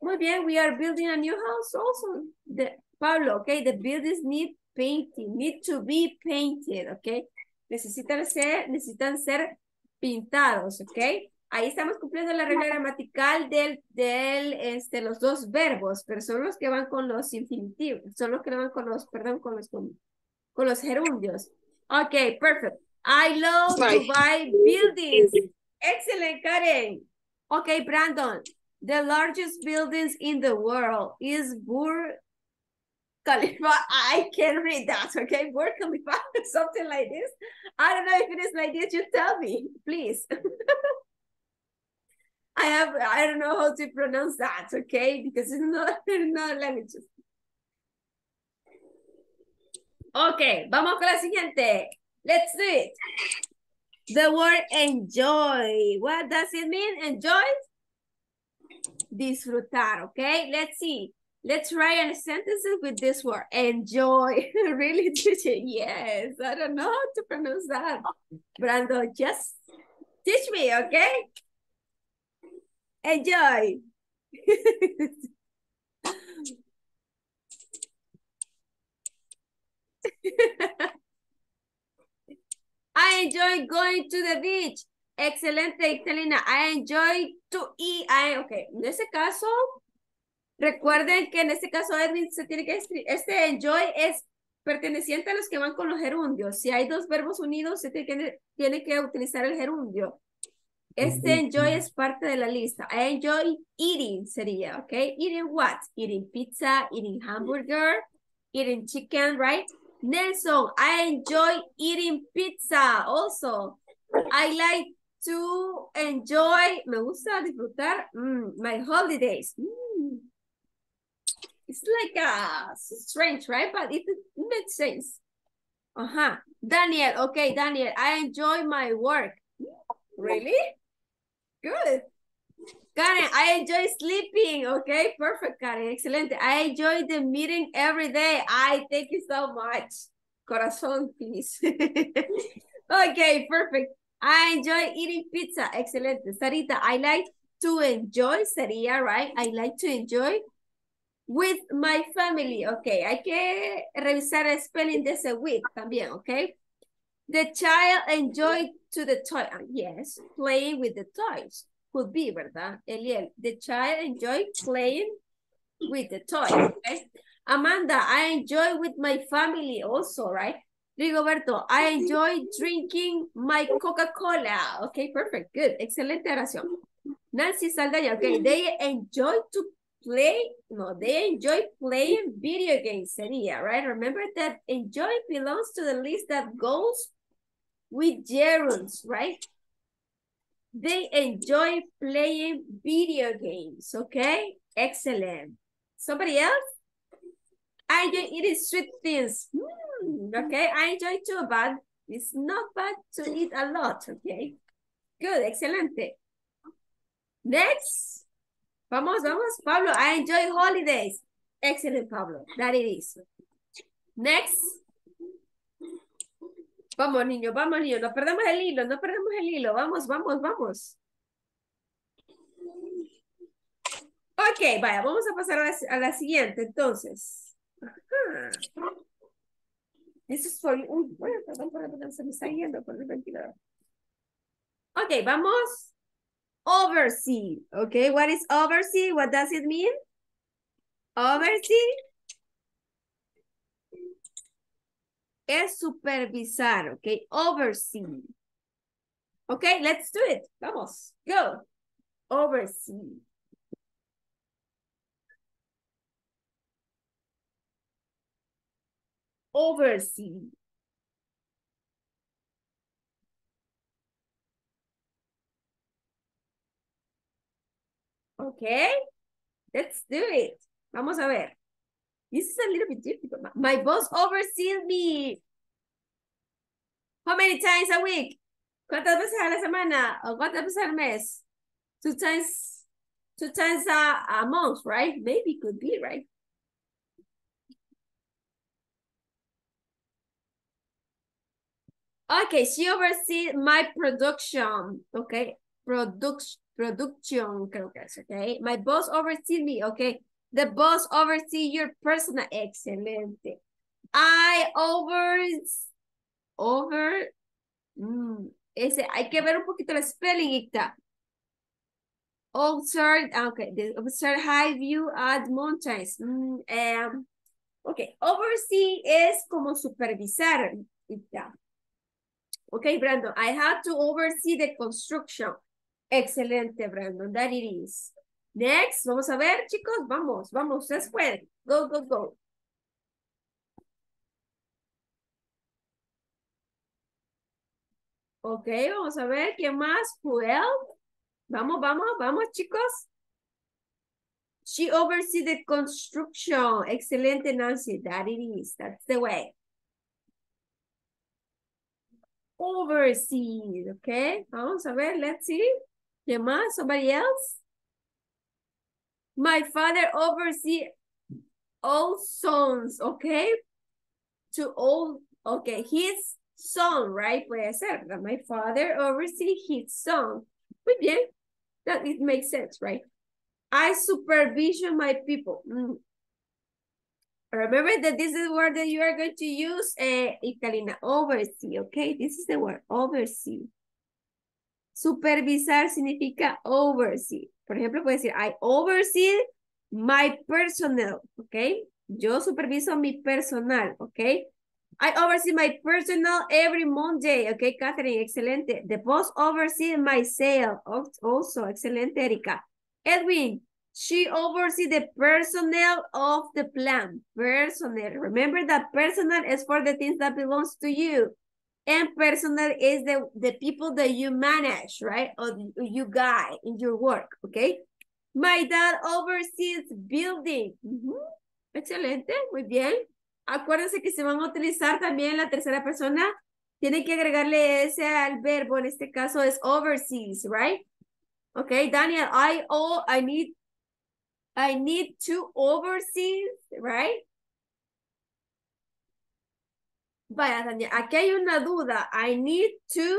Muy bien, we are building a new house also. The, Pablo, okay, the buildings need painting, need to be painted. Okay. Necesitan ser, necesitan ser pintados. Okay. Ahí estamos cumpliendo la regla gramatical del, del, este, los dos verbos, pero son los que van con los infinitivos, son los que van con los, perdón, con los, con, los gerundios. Ok, perfect. I love to buy buildings. Excellent, Karen. Okay, Brandon. The largest buildings in the world is Burj Khalifa. I can read that, okay? Burj Khalifa, something like this. I don't know if it is like this. You tell me, please. I have, I don't know how to pronounce that, okay? Because it's not, not languages. Okay, vamos con la siguiente. Let's do it. The word enjoy. What does it mean? Enjoy? Disfrutar, okay? Let's see. Let's write a sentence with this word. Enjoy. really, teacher? Yes. I don't know how to pronounce that. Brando, just teach me, okay? Enjoy. I enjoy going to the beach. Excelente, Italina. I enjoy to eat. I, ok, en ese caso, recuerden que en este caso Edwin se tiene que. Este enjoy es perteneciente a los que van con los gerundios. Si hay dos verbos unidos, se tiene, tiene que utilizar el gerundio. Este enjoy es parte de la lista. I enjoy eating sería, ¿ok? Eating what? Eating pizza, eating hamburger, eating chicken, right? Nelson, I enjoy eating pizza also. I like to enjoy, me gusta disfrutar mm, my holidays. Mm. It's like a strange, right? But it, makes sense. Uh-huh. Daniel, okay, Daniel, I enjoy my work. Really? Good. Karen, I enjoy sleeping. Okay, perfect, Karen. Excellent. I enjoy the meeting every day. I thank you so much. Corazón, please. okay, perfect. I enjoy eating pizza. Excellent. Sarita, I like to enjoy, sería, right? I like to enjoy with my family. Okay, hay que revisar el spelling de ese with también, okay? The child enjoyed to the toy. Uh, yes, playing with the toys. Could be, ¿verdad? Eliel, the child enjoyed playing with the toy. Okay? Amanda, I enjoy with my family also, right? Rigoberto, I enjoy drinking my Coca-Cola. Okay, perfect. Good. Excelente oración. Nancy Saldaya, okay. They enjoy to play, no, they enjoy playing video games, sería, right? Remember that enjoy belongs to the list that goes with gerunds, right? They enjoy playing video games, okay? Excellent. Somebody else? I enjoy eating sweet things. Mm, okay, I enjoy too, but it's not bad to eat a lot, okay? Good, excelente. Next. Vamos, vamos, Pablo. I enjoy holidays. Excellent, Pablo. That it is. Next. Vamos, niño, vamos, niño. No perdamos el hilo, no perdamos el hilo. Vamos, vamos, vamos. Ok, vaya, vamos a pasar a la, siguiente, entonces. This is for Uy, bueno, perdón, perdón, se me está yendo por el ventilador. Ok, vamos. Oversee. Okay, what is oversee? What does it mean? Oversee es supervisar, okay? Oversee. Okay, let's do it. Vamos, go. Oversee. Oversee. Okay, let's do it. Vamos a ver. This is a little bit difficult. My boss oversees me. How many times a week? ¿Cuántas veces a la semana? ¿O cuántas veces al mes? Two times, two times a, a month, right? Maybe could be, right? Okay, she oversees my production. Okay, production, production, creo que es, okay? My boss oversees me, okay? The boss oversees your personal, excelente. I over, over, mm, ese, hay que ver un poquito el spelling, Icta. Observe, okay, the observe high view at mountains. Mm, um, okay, oversee es como supervisar, Icta. Okay, Brandon, I had to oversee the construction. Excelente, Brandon, that it is. Next, vamos a ver, chicos, vamos, vamos, ustedes pueden. Go, go, go. Ok, vamos a ver, ¿quién más? Who else? Vamos, vamos, vamos, chicos. She oversees the construction. Excelente, Nancy. That it is. That's the way. Overseas, okay? Vamos a ver, let's see. ¿Quién más? Somebody else? My father oversees all sons, okay? To all, okay, his son, right? Puede ser, ¿verdad? My father oversees his son. Muy bien. That it makes sense, right? I supervision my people. Mm. Remember that this is the word that you are going to use, uh, Italina, oversee, okay? This is the word, oversee. Supervisar significa oversee. Por ejemplo, puede decir, I oversee my personnel, okay? Yo superviso mi personal, okay? I oversee my personnel every Monday, okay, Catherine, excelente. The boss oversees my sale, also, excelente, Erika. Edwin, she oversees the personnel of the plan. Personnel. Remember that personnel is for the things that belongs to you. And personnel is the, the people that you manage, right? Or you guide in your work, okay? My dad oversees building. Excelente, muy bien. Acuérdense que se van a utilizar también la tercera persona. Tienen que agregarle ese al verbo. En este caso es overseas, right? Okay, Daniel, I, oh, I need I need to oversee, right? Vaya, Daniel, aquí hay una duda. I need to.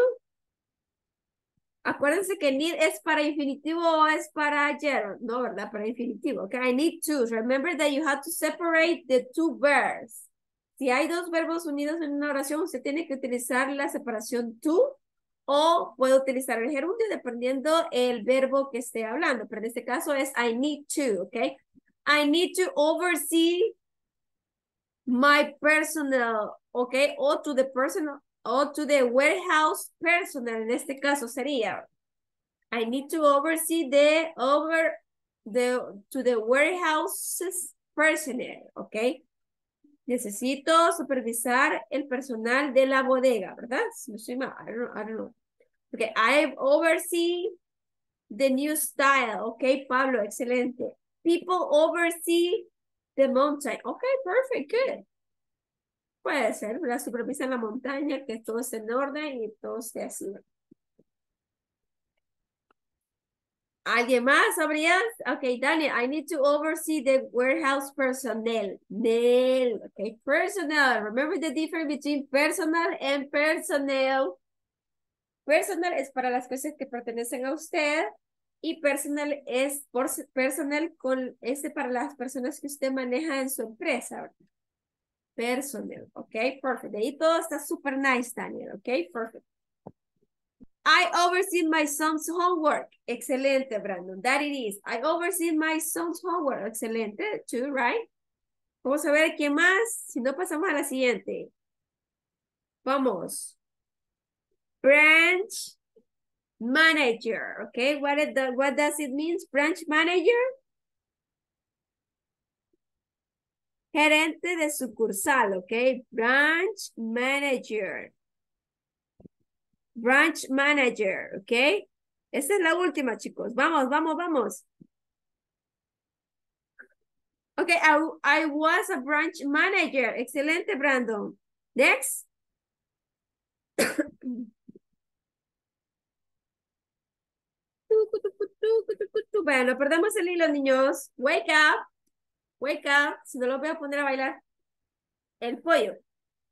Acuérdense que need es para infinitivo o es para ayer. No, ¿verdad? Para infinitivo. Okay, I need to. Remember that you have to separate the two verbs. Si hay dos verbos unidos en una oración, usted tiene que utilizar la separación to o puede utilizar el gerundio dependiendo el verbo que esté hablando. Pero en este caso es I need to, ¿ok? I need to oversee my personnel, ¿ok? O to the personal, o to the warehouse personnel. En este caso sería I need to oversee the over the to the warehouses personnel, ¿ok? Necesito supervisar el personal de la bodega, ¿verdad? No soy mal, I don't, I don't know. Okay, I oversee the new style. Okay, Pablo, excelente. People oversee the mountain. Okay, perfect, good. Puede ser, la supervisa en la montaña, que todo esté en orden y todo esté así. ¿Alguien más sabrías? Okay, Daniel, I need to oversee the warehouse personnel. Nel, okay, personnel. Remember the difference between personal and personnel. Personal es para las cosas que pertenecen a usted y personal es por personal con este para las personas que usted maneja en su empresa. Personal, ok, perfect. Ahí todo está super nice, Daniel, ok, perfect. I oversee my son's homework. Excelente, Brandon. That it is. I oversee my son's homework. Excelente, too, right? Vamos a ver qué más. Si no, pasamos a la siguiente. Vamos. Branch manager. Okay, what, what does it mean? Branch manager. Gerente de sucursal, okay? Branch manager. Branch manager, ¿ok? Esa es la última, chicos. Vamos, vamos, vamos. Okay, I, I was a branch manager. Excelente, Brandon. Next. Bueno, perdemos el hilo, niños. Wake up. Wake up. Si no lo voy a poner a bailar. El pollo.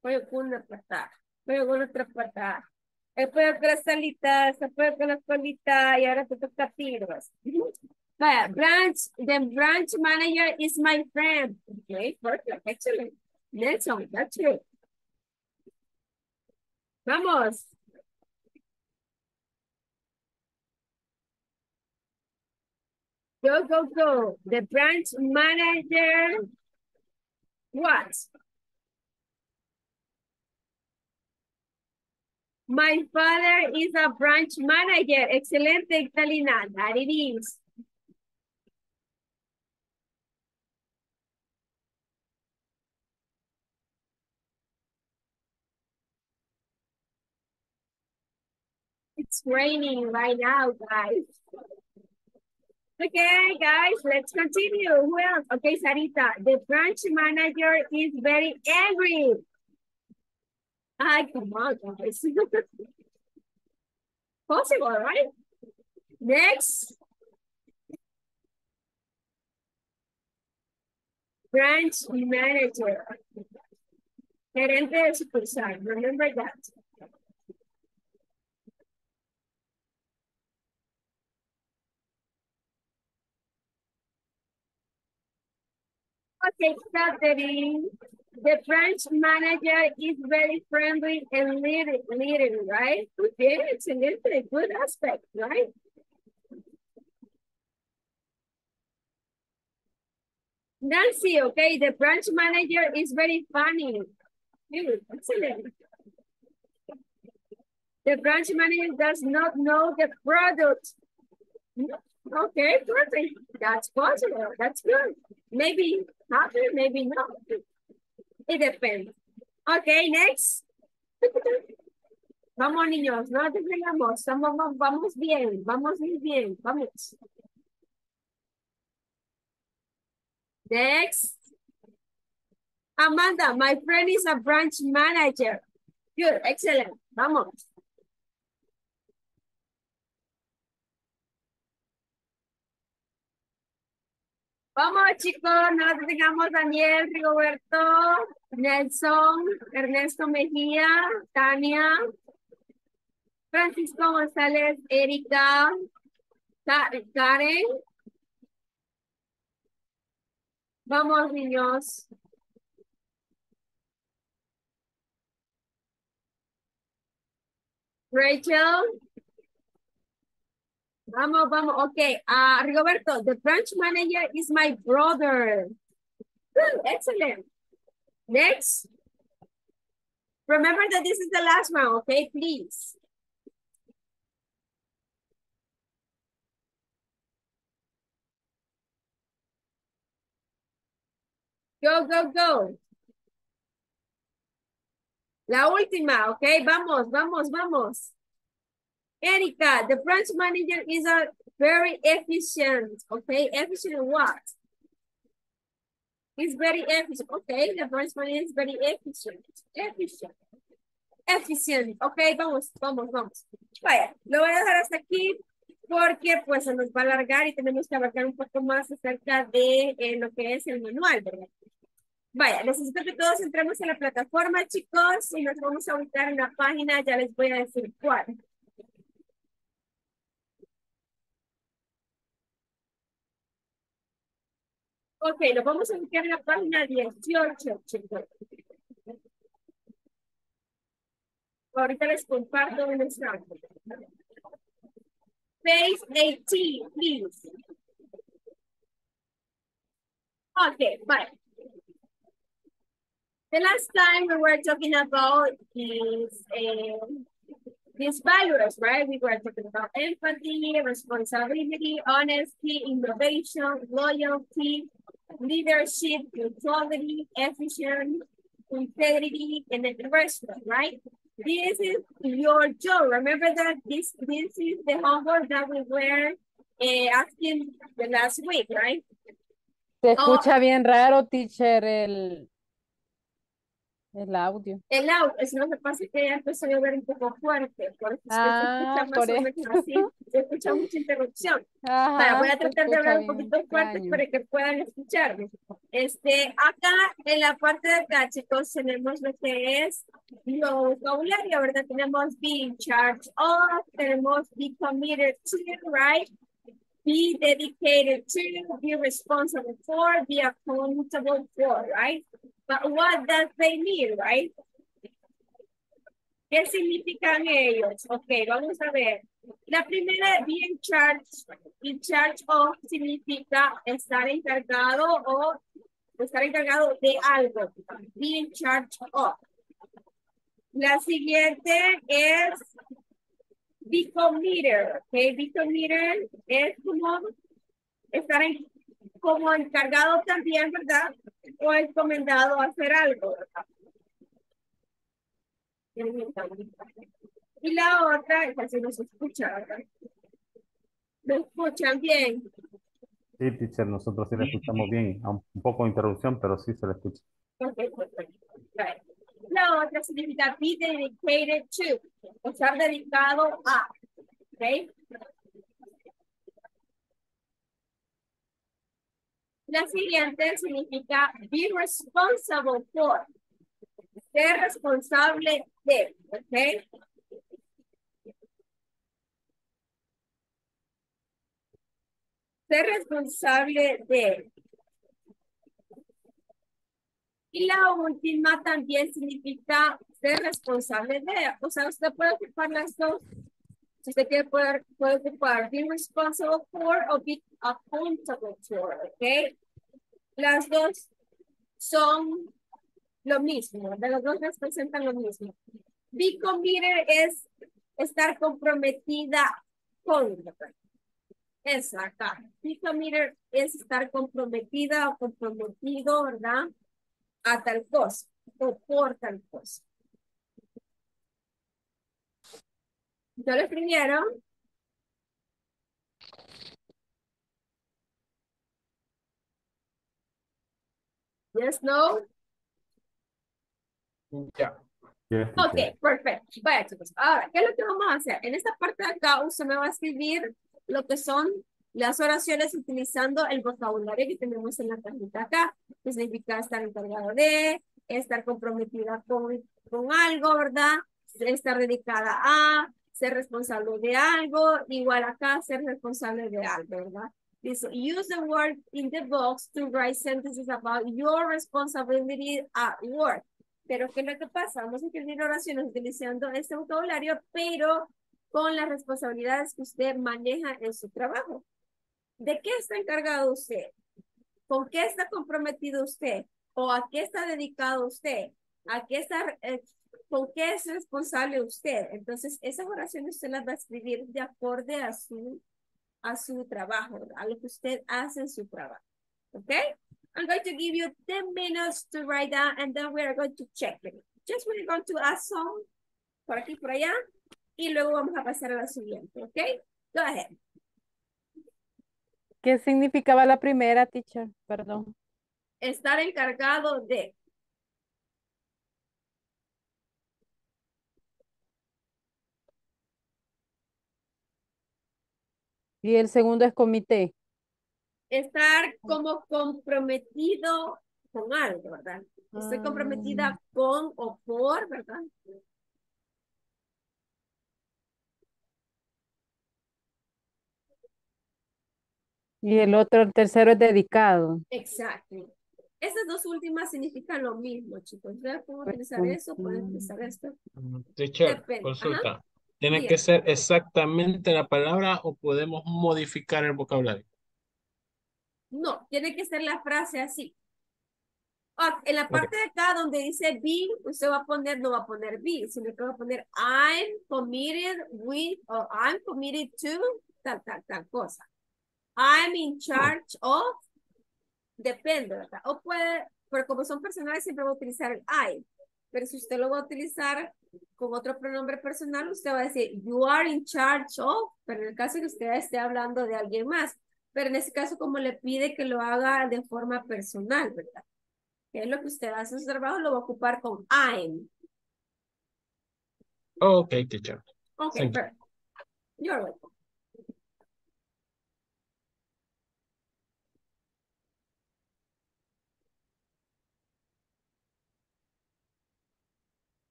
Pollo con una patada. Pollo con otra patada. El pollo con las alitas, el pollo con las colitas y ahora te toca tiros. Vaya, branch, the branch manager is my friend. Okay, perfect, excellent. Nelson, that's it. Vamos. Go, go, go. The branch manager, what? My father is a branch manager. Excelente, Catalina. That it is. It's raining right now, guys. Okay, guys, let's continue. Who else? Okay, Sarita, the branch manager is very angry. Ay, come on, guys. Possible, right? Next. Branch manager. Gerente de sucursal. Remember that. Okay, Catherine. The branch manager is very friendly and leading, leading right? Okay, it's an a good aspect, right? Nancy, okay, the branch manager is very funny. Excellent. The branch manager does not know the product. Okay, perfect. That's possible. That's good. Maybe happy, maybe not. It depends. Okay, next. Vamos, niños, no te pegamos. Vamos, vamos bien, vamos bien, vamos. Next. Amanda, my friend is a branch manager. Good, excellent. Vamos. Vamos, chicos, nosotros tengamos Daniel, Rigoberto, Nelson, Ernesto Mejía, Tania, Francisco González, Erika, Karen. Vamos, niños. Rachel. Vamos, vamos. Okay. Uh, Rigoberto, the branch manager is my brother. Good, excellent. Next. Remember that this is the last one, okay? Please. Go, go, go. La última, ok. Vamos, vamos, vamos. Erika, the branch manager is a very efficient, okay? Efficient what? It's very efficient. Okay, the first one is very efficient. Efficient. Efficient. Ok, vamos, vamos, vamos. Vaya, lo voy a dejar hasta aquí porque pues se nos va a alargar y tenemos que abarcar un poco más acerca de eh, lo que es el manual, ¿verdad? Vaya, necesito que todos entremos en la plataforma, chicos, y nos vamos a ubicar en la página, ya les voy a decir cuál. Ok, nos vamos a ubicar en la página 18, chicos. Ahorita les comparto un mensaje. Page 18, please. Okay, bye. The last time we were talking about is uh, these values, right? We were talking about empathy, responsibility, honesty, innovation, loyalty, leadership, equality, efficiency, integrity, and the rest, right? This is your job. Remember that this this is the homework that we were uh, asking the last week, right? Oh. escucha bien raro, teacher, el, el audio. El audio, es lo que pasa es que ya empezó a llover un poco fuerte, por eso es que se Ah, escucha más por eso. así, se escucha mucha interrupción. Ajá, Vaya, voy a tratar de hablar un poquito fuerte extraño. para que puedan escucharme. Este, acá en la parte de acá, chicos, tenemos lo que es lo vocabulario, ¿verdad? Tenemos be in charge of, tenemos be committed to, right? Be dedicated to, be responsible for, be accountable for, right? But what does they mean, right? ¿Qué significan ellos? Ok, vamos a ver. La primera, be in charge. In charge of significa estar encargado o estar encargado de algo. Be in charge of. La siguiente es be committed. Ok, be committed es como estar en- como encargado también, ¿verdad? O encomendado a hacer algo, ¿verdad? Y la otra, esa sí no se escucha, ¿verdad? ¿Me escuchan bien? Sí, teacher, nosotros sí le escuchamos bien. Un poco de interrupción, pero sí se le escucha. Ok, perfecto. Right. La otra significa be dedicated to, estar dedicado a. ¿Ok? La siguiente significa be responsible for, ser responsable de, ¿ok? Ser responsable de. Y la última también significa ser responsable de. O sea, usted puede ocupar las dos. Si usted quiere poder, puede ocupar be responsible for o be accountable for, ¿ok? Las dos son lo mismo, de las dos representan lo mismo. Be committed es estar comprometida con. Esa acá. Be committed es estar comprometida o comprometido, ¿verdad? A tal cosa o por tal cosa. ¿Ya lo escribieron? Yes, no? Yeah. Yes, Ok, perfecto. Vaya, chicos. Ahora, ¿qué es lo que vamos a hacer? En esta parte de acá, usted me va a escribir lo que son las oraciones utilizando el vocabulario que tenemos en la cajita acá, que significa estar encargado de, estar comprometida con, con algo, ¿verdad? Estar dedicada a, ser responsable de algo, igual acá, ser responsable de algo, ¿verdad? Use the word in the box to write sentences about your responsibility at work. Pero ¿qué es lo que pasa? Vamos a escribir oraciones utilizando este vocabulario, pero con las responsabilidades que usted maneja en su trabajo. ¿De qué está encargado usted? ¿Con qué está comprometido usted? ¿O a qué está dedicado usted? ¿A qué está, eh, con qué es responsable usted? Entonces, esas oraciones usted las va a escribir de acorde a su, a su trabajo, a lo que usted hace en su trabajo. ¿Ok? I'm going to give you 10 minutes to write down and then we are going to check it. Just we're going to add some por aquí, por allá y luego vamos a pasar a la siguiente, ¿ok? Go ahead. ¿Qué significaba la primera, teacher? Perdón. Estar encargado de. Y el segundo es comité. Estar como comprometido con algo, ¿verdad? Estoy comprometida con o por, ¿verdad? Y el otro, el tercero es dedicado. Exacto. Esas dos últimas significan lo mismo, chicos. ¿Ustedes pueden utilizar eso? Pueden utilizar esto. Mm, Teacher, Depende, consulta. ajá. ¿Tiene Bien. que ser exactamente la palabra o podemos modificar el vocabulario? No, tiene que ser la frase así. Ah, en la parte de acá donde dice be, usted va a poner, no va a poner be, sino que va a poner I'm committed with, o I'm committed to, tal, tal, tal cosa. I'm in charge of, depende, ¿verdad? O puede, pero como son personales, siempre va a utilizar el I. Pero si usted lo va a utilizar con otro pronombre personal, usted va a decir, you are in charge of, pero en el caso que usted esté hablando de alguien más. Pero en ese caso, como le pide que lo haga de forma personal, ¿verdad? Que es lo que usted hace en su trabajo, lo va a ocupar con I'm. Ok, teacher. Ok, Thank you. You're welcome.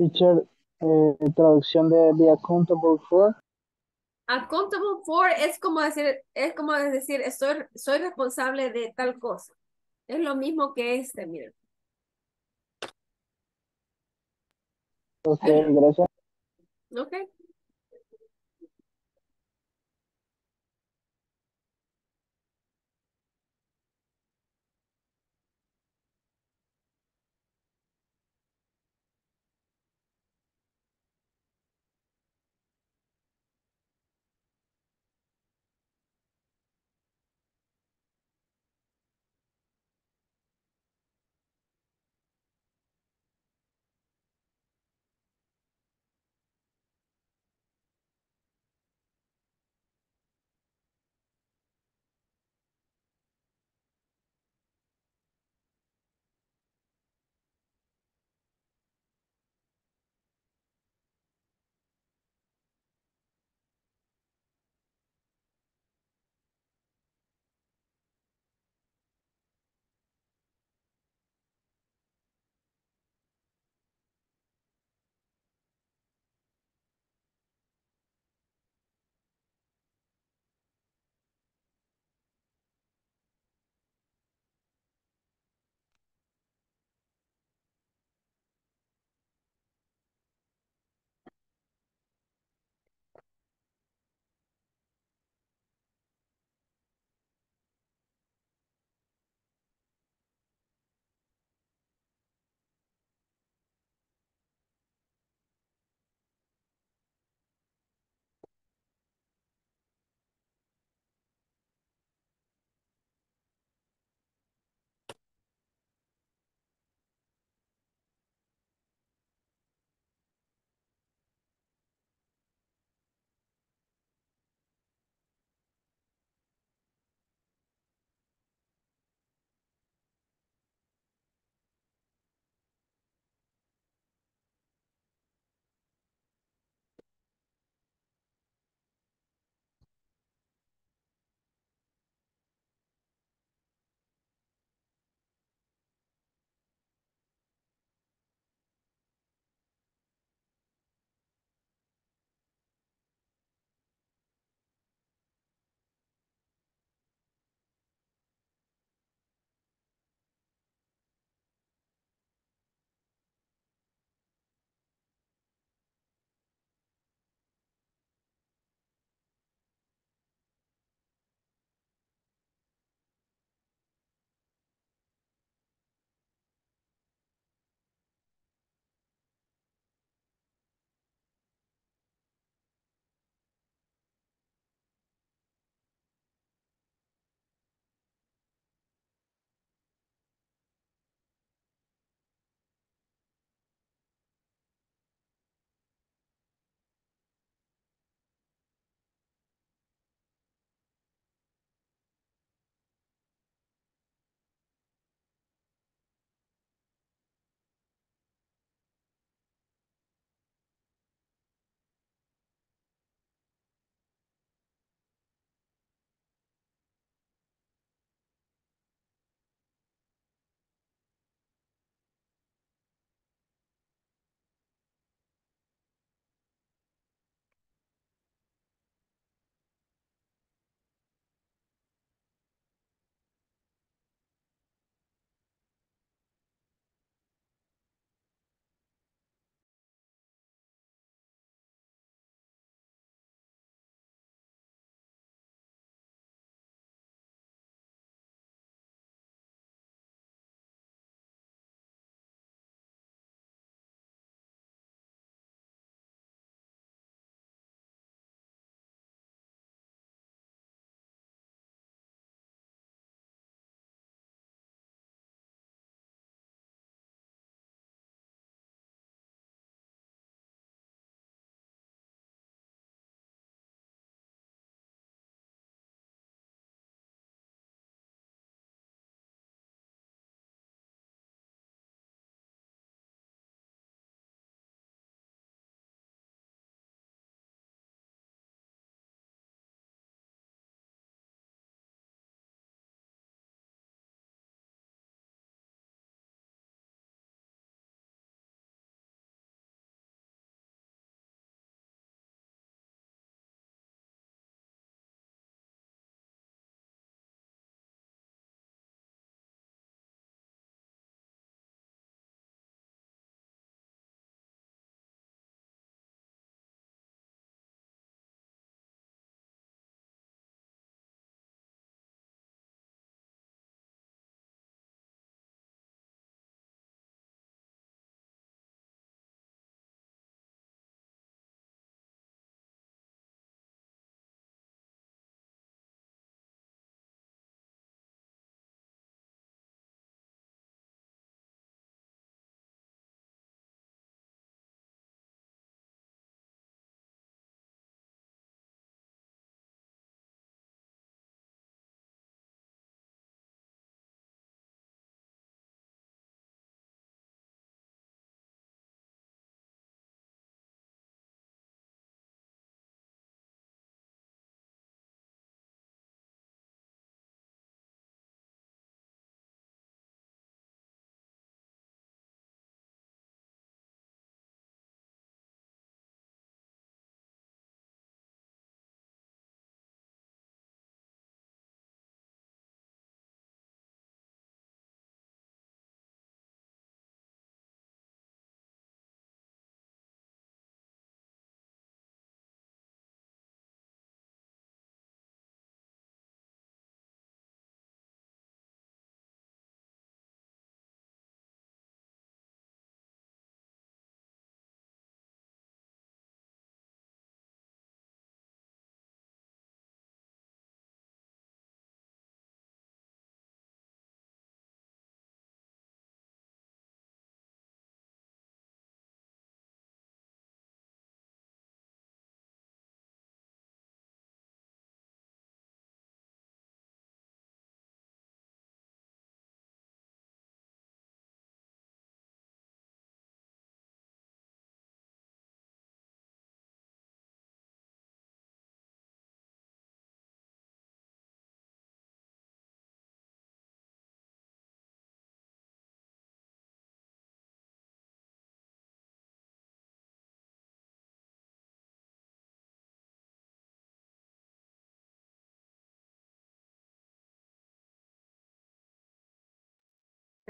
Teacher, eh, traducción de be accountable for. Accountable for es como decir, es como decir, estoy, soy responsable de tal cosa. Es lo mismo que este, miren. Ok, gracias. Ok.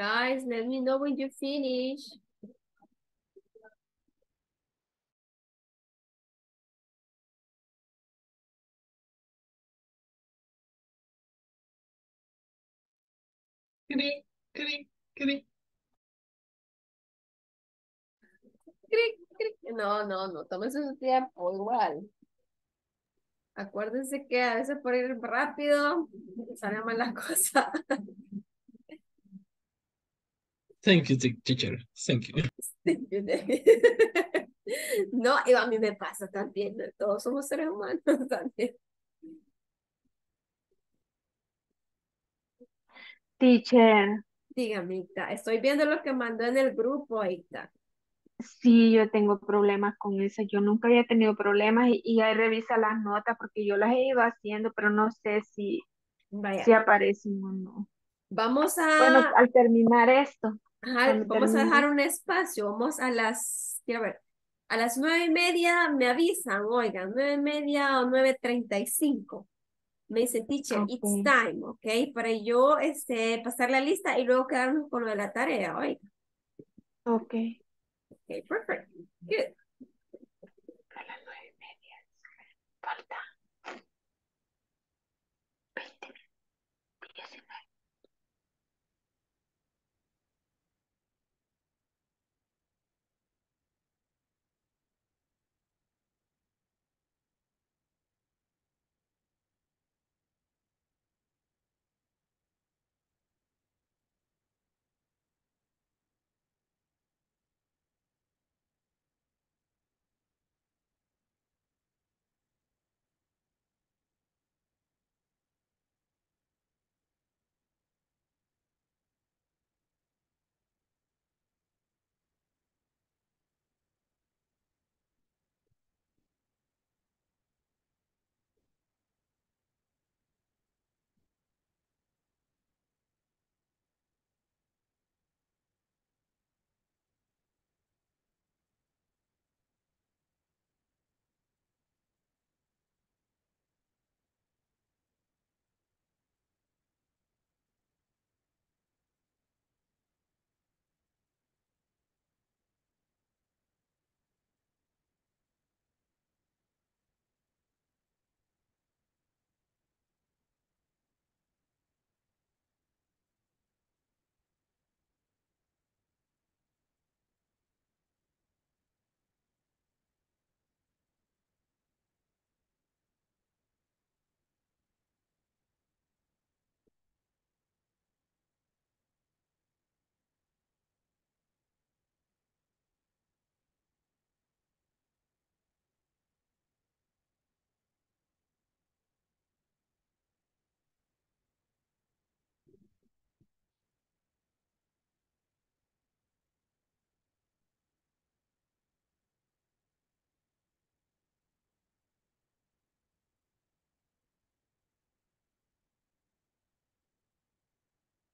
Guys, let me know when you finish. Cri, cri, cri. Cric, cric. No, no, no, tómese su tiempo, igual. Acuérdense que a veces por ir rápido sale mal la cosa. Thank you, te- teacher. Thank you. No, y a mí me pasa también. ¿no? Todos somos seres humanos también. Teacher, Dígame, Ita, estoy viendo lo que mandó en el grupo, Ita. sí, yo tengo problemas con eso. Yo nunca había tenido problemas y, y ahí revisa las notas porque yo las he ido haciendo, pero no sé si, Vaya, si aparecen o no. vamos Bueno, a, al terminar esto, ajá, vamos a dejar un espacio. Vamos a las, quiero ver, a las nueve y media me avisan, oigan, nueve y media o nueve treinta y cinco. Me dice, teacher, it's time, ¿ok? Para yo este, pasar la lista y luego quedarnos con lo de la tarea, oiga. Ok. Ok, perfect. Good.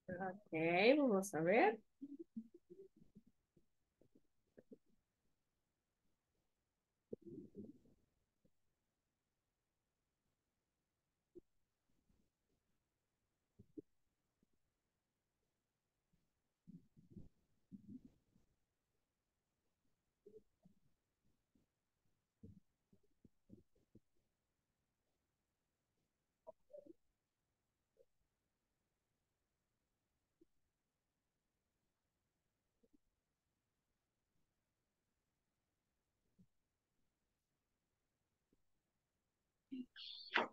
Ok, vamos a ver.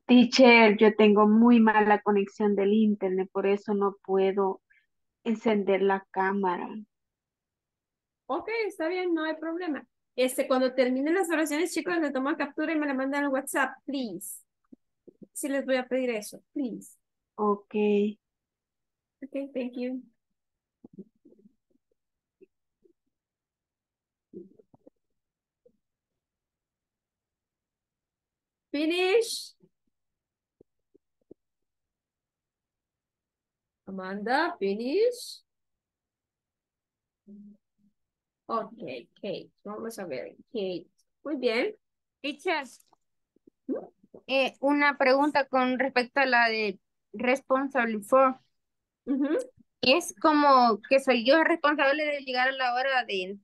Teacher, yo tengo muy mala conexión del internet, por eso no puedo encender la cámara. Ok, está bien, no hay problema. Este, cuando terminen las oraciones, chicos, le toman captura y me la mandan al WhatsApp, please. Sí les voy a pedir eso, please. Ok. Ok, thank you. Finish. Amanda, finish. Ok, Kate. Vamos a ver, Kate. Muy bien. Teacher, eh, una pregunta con respecto a la de responsible for. Es como que soy yo responsable de llegar a la hora de,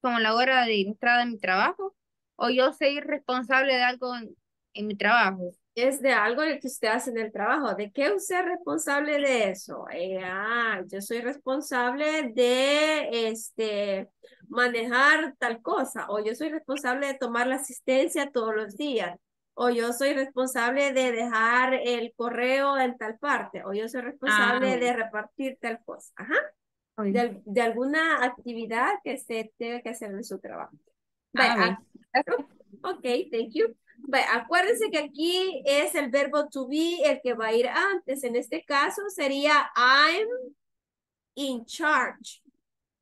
como la hora de entrada en mi trabajo, o yo soy responsable de algo en, en mi trabajo. Es de algo que usted hace en el trabajo. ¿De qué usted es responsable de eso? Eh, ah, yo soy responsable de este, manejar tal cosa, o yo soy responsable de tomar la asistencia todos los días, o yo soy responsable de dejar el correo en tal parte, o yo soy responsable Ah. de repartir tal cosa. Ajá. De, de alguna actividad que se tenga que hacer en su trabajo. Ah, bien. Ok, thank you. Acuérdense que aquí es el verbo to be el que va a ir antes. En este caso sería I'm in charge.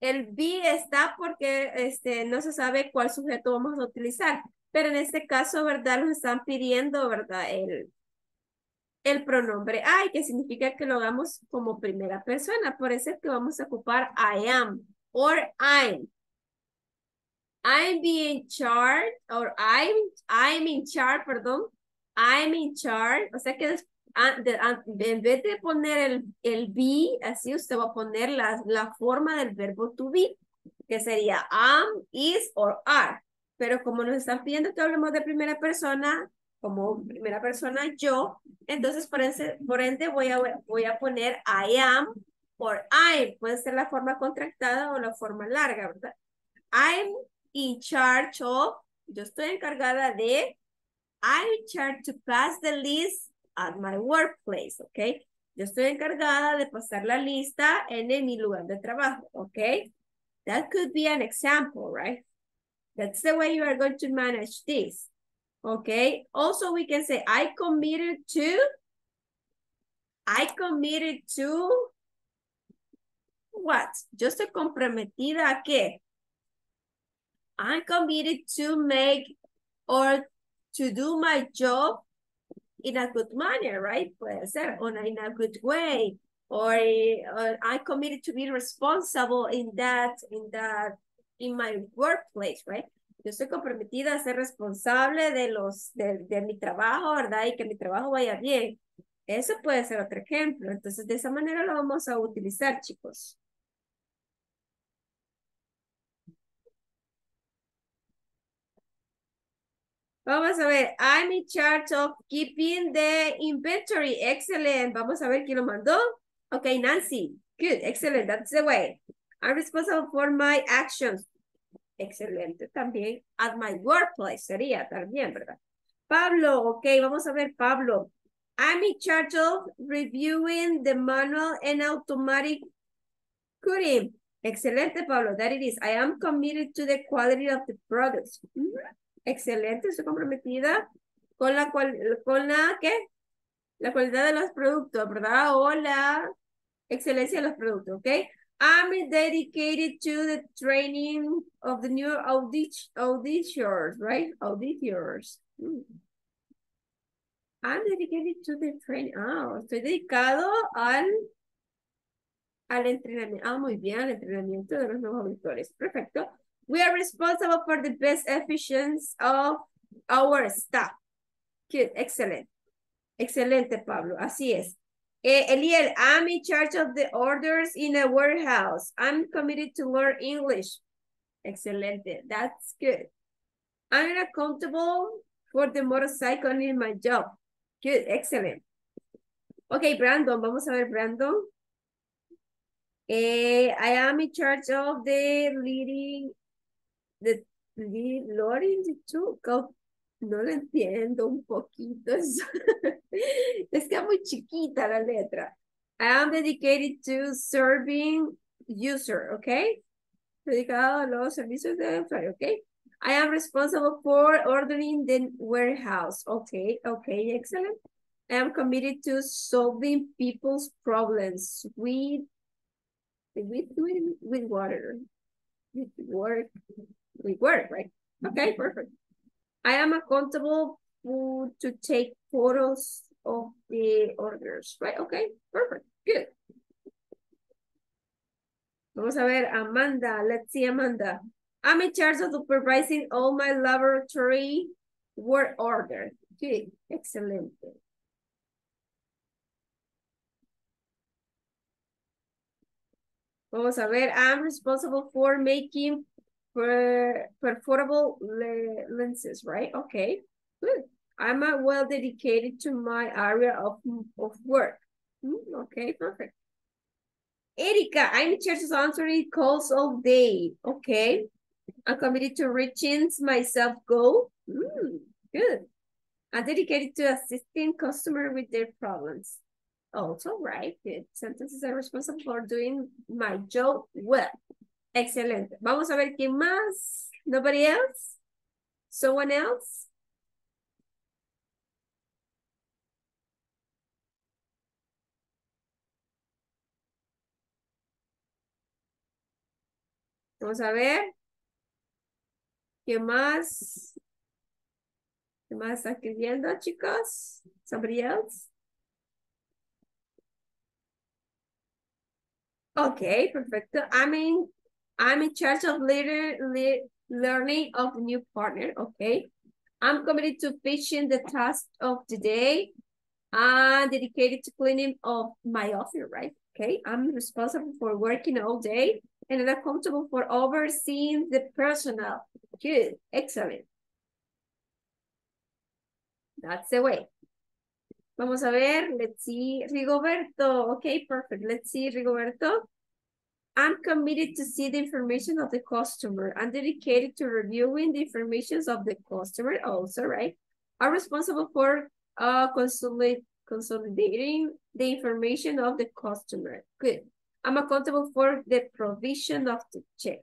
El be está porque este, no se sabe cuál sujeto vamos a utilizar. Pero en este caso, ¿verdad? Nos están pidiendo, ¿verdad? El, el pronombre I, que significa que lo hagamos como primera persona. Por eso es que vamos a ocupar I am or I'm. I'm being charged, or I'm, I'm in charge, perdón. I'm in charge. O sea que de- an- en vez de poner el, el be, así usted va a poner la, la forma del verbo to be, que sería am, is, or are. Pero como nos están pidiendo que hablemos de primera persona, como primera persona yo, entonces por, ese, por ende voy a, voy a poner I am or I'm. Puede ser la forma contractada o la forma larga, ¿verdad? I'm in charge of, yo estoy encargada de, I'm in charge to pass the list at my workplace, ¿ok? Yo estoy encargada de pasar la lista en, en mi lugar de trabajo, ¿ok? That could be an example, right? That's the way you are going to manage this, okay? Also, we can say, I committed to, I committed to, what? Yo estoy comprometida a qué? I'm committed to make or to do my job in a good manner, right? Puede ser, or in a good way, or, I'm committed to be responsible in that, in that, in my workplace, right? Yo estoy comprometida a ser responsable de los, de, de mi trabajo, ¿verdad? Y que mi trabajo vaya bien. Eso puede ser otro ejemplo. Entonces, de esa manera lo vamos a utilizar, chicos. Vamos a ver, I'm in charge of keeping the inventory. Excellent. Vamos a ver quién lo mandó. Okay, Nancy. Good, excellent. That's the way. I'm responsible for my actions. Excelente también. At my workplace sería también, ¿verdad? Pablo, ok, vamos a ver, Pablo. I'm in charge of reviewing the manual and automatic coding. Excelente, Pablo. That it is. I am committed to the quality of the products. Mhm. Excelente, estoy comprometida con la cual, con la, ¿qué? La calidad de los productos, ¿verdad? O la excelencia de los productos, ¿ok? I'm dedicated to the training of the new audit auditors, right? Auditors. Mm. I'm dedicated to the training. Ah, estoy dedicado al al entrenamiento. Ah, muy bien, al entrenamiento de los nuevos auditores. Perfecto. We are responsible for the best efficiency of our staff. Good, excellent. Excelente, Pablo. Así es. Eh, Eliel, I'm in charge of the orders in a warehouse. I'm committed to learn English. Excelente. That's good. I'm accountable for the motorcycle in my job. Good, excellent. Okay, Brandon, vamos a ver, Brandon. Eh, I am in charge of the leading, loading the truck. Oh, No lo entiendo un poquito. es que es muy chiquita la letra. I am dedicated to serving user, okay? Dedicado a los servicios de usuario, okay? I am responsible for ordering the warehouse. Okay, okay, excellent. I am committed to solving people's problems with with with, with water. With work. With work, right? Okay, perfect. I am accountable to take photos of the orders, right? Okay, perfect, good. Vamos a ver, Amanda, let's see Amanda. I'm in charge of supervising all my laboratory work order. Good, excellent. Vamos a ver. I'm responsible for making per perforable le- lenses, right? Okay, good. I'm uh, well dedicated to my area of, of work. Mm, okay, perfect. Erika, I'm of answering calls all day. Okay. I'm committed to reaching my self goal. Mm, good. I'm dedicated to assisting customer with their problems. Also, right. Good. Sentences are responsible for doing my job well. Excelente. Vamos a ver quién más. Nobody else? Someone else? Vamos a ver. ¿Qué más? ¿Qué más está escribiendo, chicos? Somebody else? Okay, perfecto. I'm in, I'm in charge of leader, le, learning of the new partner. Okay. I'm committed to finishing the task of the day. I'm dedicated to cleaning of my office, right? Okay. I'm responsible for working all day and I'm accountable for overseeing the personnel. Good. Excellent. That's the way. Vamos a ver, let's see, Rigoberto. Okay, perfect. Let's see, Rigoberto. I'm committed to see the information of the customer. I'm dedicated to reviewing the information of the customer also, right? I'm responsible for uh, consolid consolidating the information of the customer. Good. I'm accountable for the provision of the check.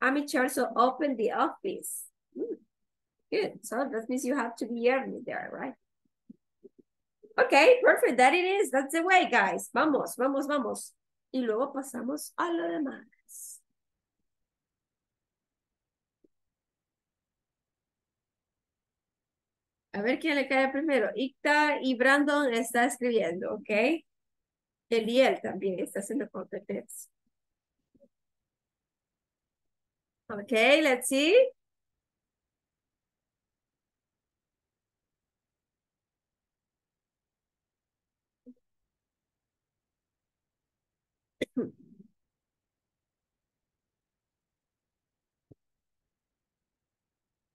I'm in charge of open the office. Hmm. Good. So that means you have to be early there, right? Okay, perfect. That it is. That's the way, guys. Vamos, vamos, vamos. Y luego pasamos a lo demás. A ver quién le cae primero. Icta y Brandon está escribiendo, ¿ok? Eliel también está haciendo competencia. Okay, let's see.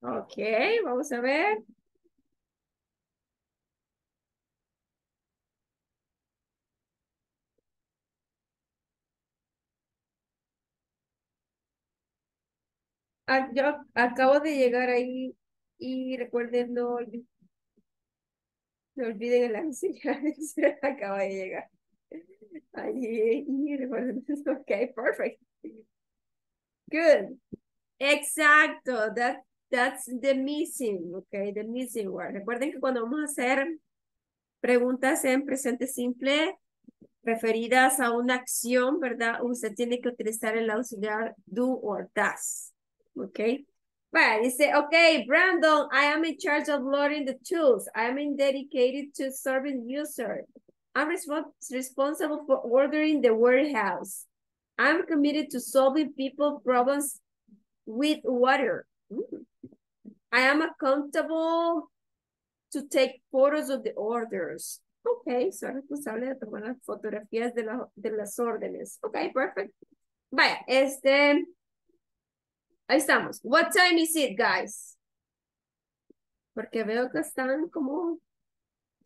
Ok, vamos a ver. Ah, yo acabo de llegar ahí y recuerden, no, olvi- no olviden el auxiliar, acabo de llegar. Ahí, y recuerden, ok, perfect. Good. Exacto, that, that's the missing, okay, the missing word. Recuerden que cuando vamos a hacer preguntas en presente simple referidas a una acción, ¿verdad? Usted tiene que utilizar el auxiliar do or does, okay? Right, dice, okay, Brandon, I am in charge of loading the tools. I am dedicated to serving user. I'm respons responsible for ordering the warehouse. I'm committed to solving people problems with water. Mm. I am accountable to take photos of the orders. Okay, soy responsable de tomar las fotografías de, la, de las órdenes. Okay, perfect. Vaya, este, ahí estamos. What time is it, guys? Porque veo que están como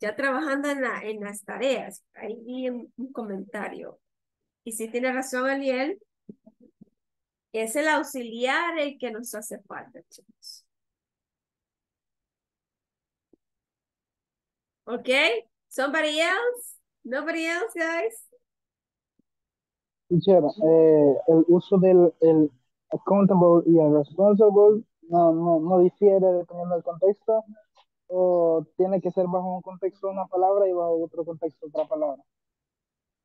ya trabajando en, la, en las tareas. Ahí vi un, comentario. Y si tiene razón, Aliel, es el auxiliar el que nos hace falta, chicos. Okay, somebody else? Nobody else, guys? Teacher, eh, el uso del el accountable y el responsible no, no, no difiere dependiendo del contexto o tiene que ser bajo un contexto una palabra y bajo otro contexto otra palabra.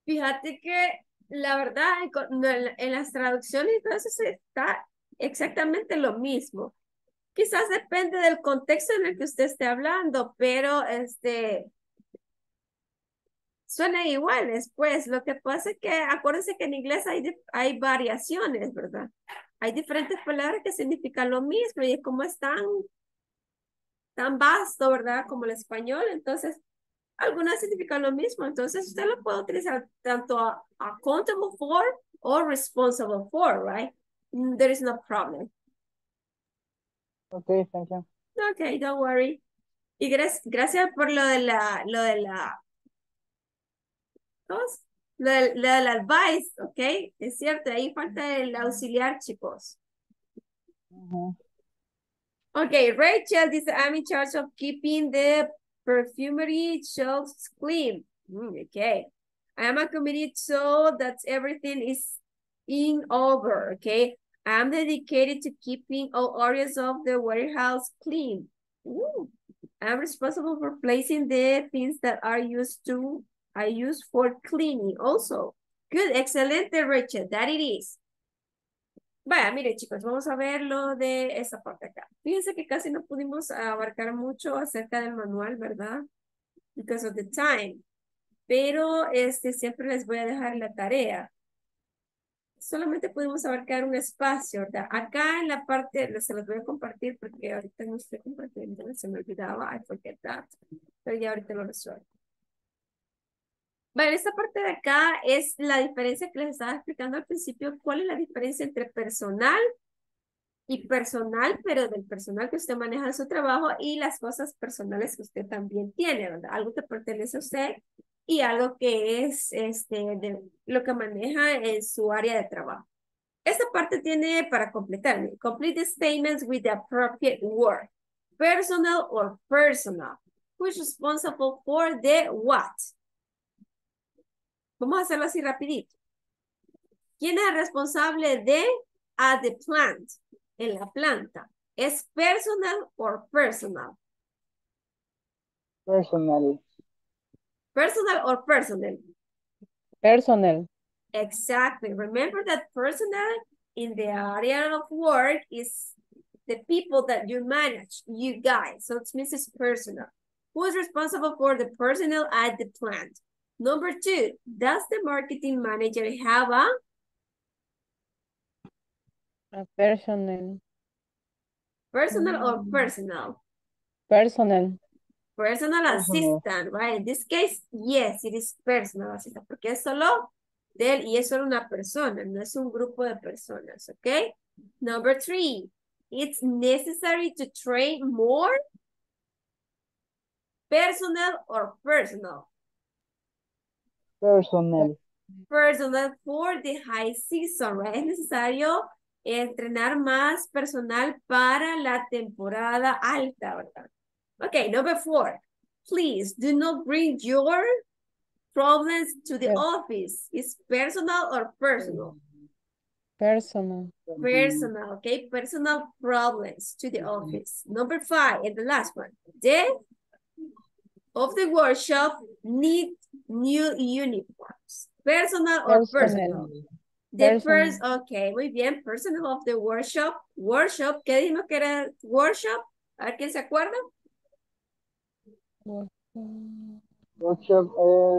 Fíjate que la verdad en, en las traducciones entonces está exactamente lo mismo. Quizás depende del contexto en el que usted esté hablando, pero este suena iguales, pues lo que pasa es que acuérdense que en inglés hay, hay variaciones, ¿verdad? Hay diferentes palabras que significan lo mismo y como es tan, tan vasto, ¿verdad? Como el español, entonces algunas significan lo mismo, entonces usted lo puede utilizar tanto accountable for or responsible for, right? There is no problem. Okay, thank you. Okay, don't worry. Y gra- gracias por lo de la, lo de la, ¿cómo es? Lo del advice, ok, es cierto, ahí falta el auxiliar, chicos. Okay, Rachel dice, I'm in charge of keeping the perfumery shelves clean. Mm, okay. I am a committee so that everything is in order, okay? I am dedicated to keeping all areas of the warehouse clean. Ooh. I am responsible for placing the things that are used to, I use for cleaning also. Good, excelente, Rachel, that it is. Vaya, mire chicos, vamos a ver lo de esa parte acá. Fíjense que casi no pudimos abarcar mucho acerca del manual, ¿verdad? Because of the time. Pero este, siempre les voy a dejar la tarea. Solamente pudimos abarcar un espacio, ¿verdad? Acá en la parte, se los voy a compartir porque ahorita no estoy compartiendo, se me olvidaba, I forget that. Pero ya ahorita lo resuelvo. Bueno, esta parte de acá es la diferencia que les estaba explicando al principio. ¿Cuál es la diferencia entre personal y personal, pero del personal que usted maneja en su trabajo y las cosas personales que usted también tiene, ¿verdad? Algo que pertenece a usted y algo que es este, de lo que maneja en su área de trabajo. Esta parte tiene para completar. Complete the statements with the appropriate word. Personal or personal. Who is responsible for the what? Vamos a hacerlo así rapidito. ¿Quién es responsable de at the plant? En la planta. ¿Es personal or personal? Personal. Personal or personal? Personal. Exactly. Remember that personal in the area of work is the people that you manage, you guys. So it means it's personal. Who is responsible for the personnel at the plant? Number two, does the marketing manager have a A personal. personal or mm. personal? Personal. Personal assistant, right? In this case, yes, it is personal assistant, porque es solo de él y es solo una persona, no es un grupo de personas, ¿ok? Number three, it's necessary to train more personal or personal. Personal. Personal for the high season, right? Es necesario entrenar más personal para la temporada alta, ¿verdad? Okay, number four. Please do not bring your problems to the Yes. office. Is personal or personal? Personal. Personal, okay? Personal problems to the mm-hmm. office. Number five, and the last one. The of the workshop need new uniforms. Personal or personal? Personal. The Personal. first, okay, muy bien. Personal of the workshop. Workshop, ¿qué dijimos que era workshop? A ver, ¿quién se acuerda? Workshop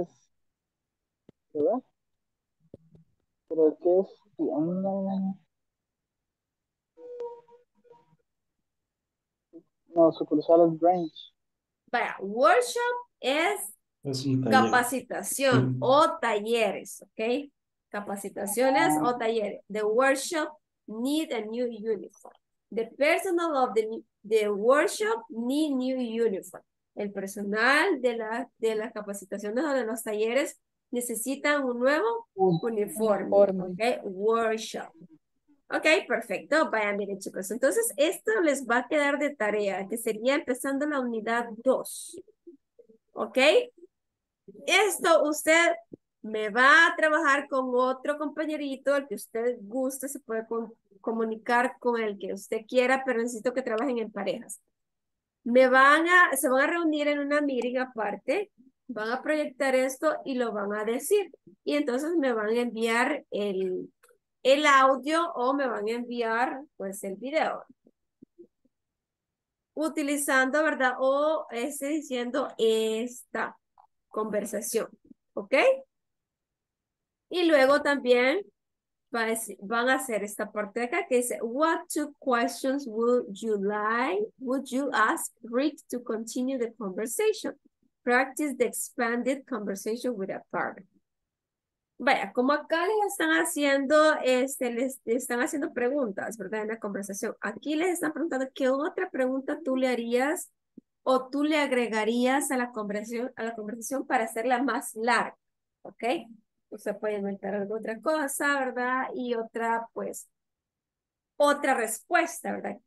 es. ¿Verdad? Creo que es. tienda. No, sucursal es branch. Vaya, workshop es capacitación o talleres, ¿ok? Capacitaciones o talleres. The workshop need a new uniform. The personal of the, the workshop need new uniform. El personal de, la, de las capacitaciones o de los talleres necesitan un nuevo uniforme, Uniforme. ¿ok? Workshop. Ok, perfecto. Vaya, miren chicos. Entonces, esto les va a quedar de tarea, que sería empezando la unidad 2. ¿Ok? Esto usted me va a trabajar con otro compañerito, el que usted guste, se puede con- comunicar con el que usted quiera, pero necesito que trabajen en parejas. Me van a, se van a reunir en una meeting aparte, van a proyectar esto y lo van a decir. Y entonces me van a enviar el, el audio o me van a enviar pues el video. Utilizando, ¿verdad? O este diciendo esta conversación, ¿ok? Y luego también va a van a hacer esta parte de acá que dice, what two questions would you like, would you ask Rick to continue the conversation? practice the expanded conversation with a partner. Vaya, como acá les están haciendo, este, les, les están haciendo preguntas, ¿verdad? En la conversación. Aquí les están preguntando qué otra pregunta tú le harías o tú le agregarías a la conversación, a la conversación para hacerla más larga, ¿ok? Usted puede inventar alguna otra cosa, ¿verdad? Y otra, pues, otra respuesta, ¿verdad?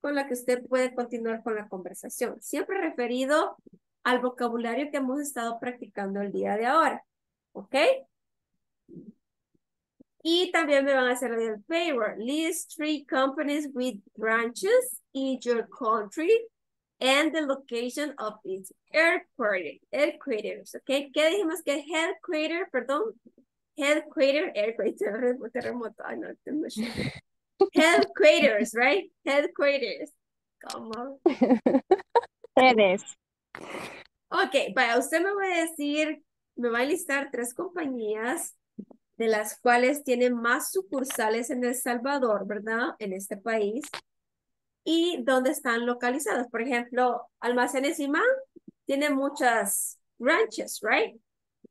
Con la que usted puede continuar con la conversación. Siempre referido al vocabulario que hemos estado practicando el día de ahora, ¿ok? Y también me van a hacer el favor. List three companies with branches in your country and the location of its headquarters. Headquarters, ¿ok? ¿Qué dijimos que headquarter, perdón? Headquarter, headquarter, terremoto. Ay, no, no. Headquarters, right? Headquarters. ¿Cómo? Eres. Ok, vaya, usted me va a decir, me va a listar tres compañías de las cuales tienen más sucursales en El Salvador, ¿verdad? En este país. Y dónde están localizadas. Por ejemplo, Almacenes Imán tiene muchas ranches, right?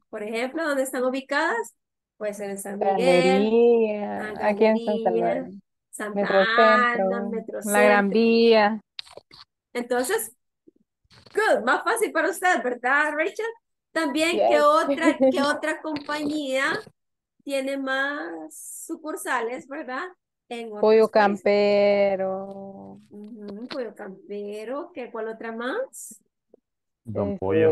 Por ejemplo, ¿dónde están ubicadas? Pues en San Miguel, Galería, aquí en San Salvador. Santa Metrocentro, Ana, la. Gran Vía. Entonces, good, más fácil para usted, ¿verdad, Rachel? También, ¿qué Yes. otra, qué otra compañía tiene más sucursales, verdad? En Pollo. Campero. Ujú, Pollo Campero, ¿qué cuál otra más? Don Este, Pollo.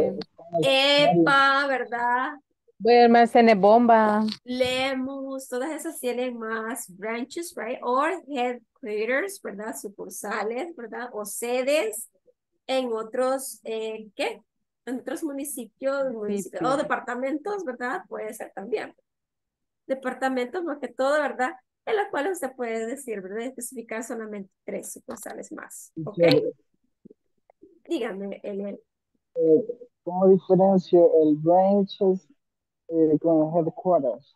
Epa, ¿verdad? voy a almacenes bomba. Lemus, todas esas tienen más branches, right? Or headquarters, ¿verdad? Sucursales, ¿verdad? O sedes en otros, eh, ¿qué? En otros municipios, municipios, o departamentos, ¿verdad? Puede ser también. Departamentos, más que todo, ¿verdad? En los cuales usted puede decir, ¿verdad? Especificar solamente tres sucursales más, ¿ok? Teacher, Dígame, Eliel. eh, ¿Cómo diferencio el branches eh, con el headquarters?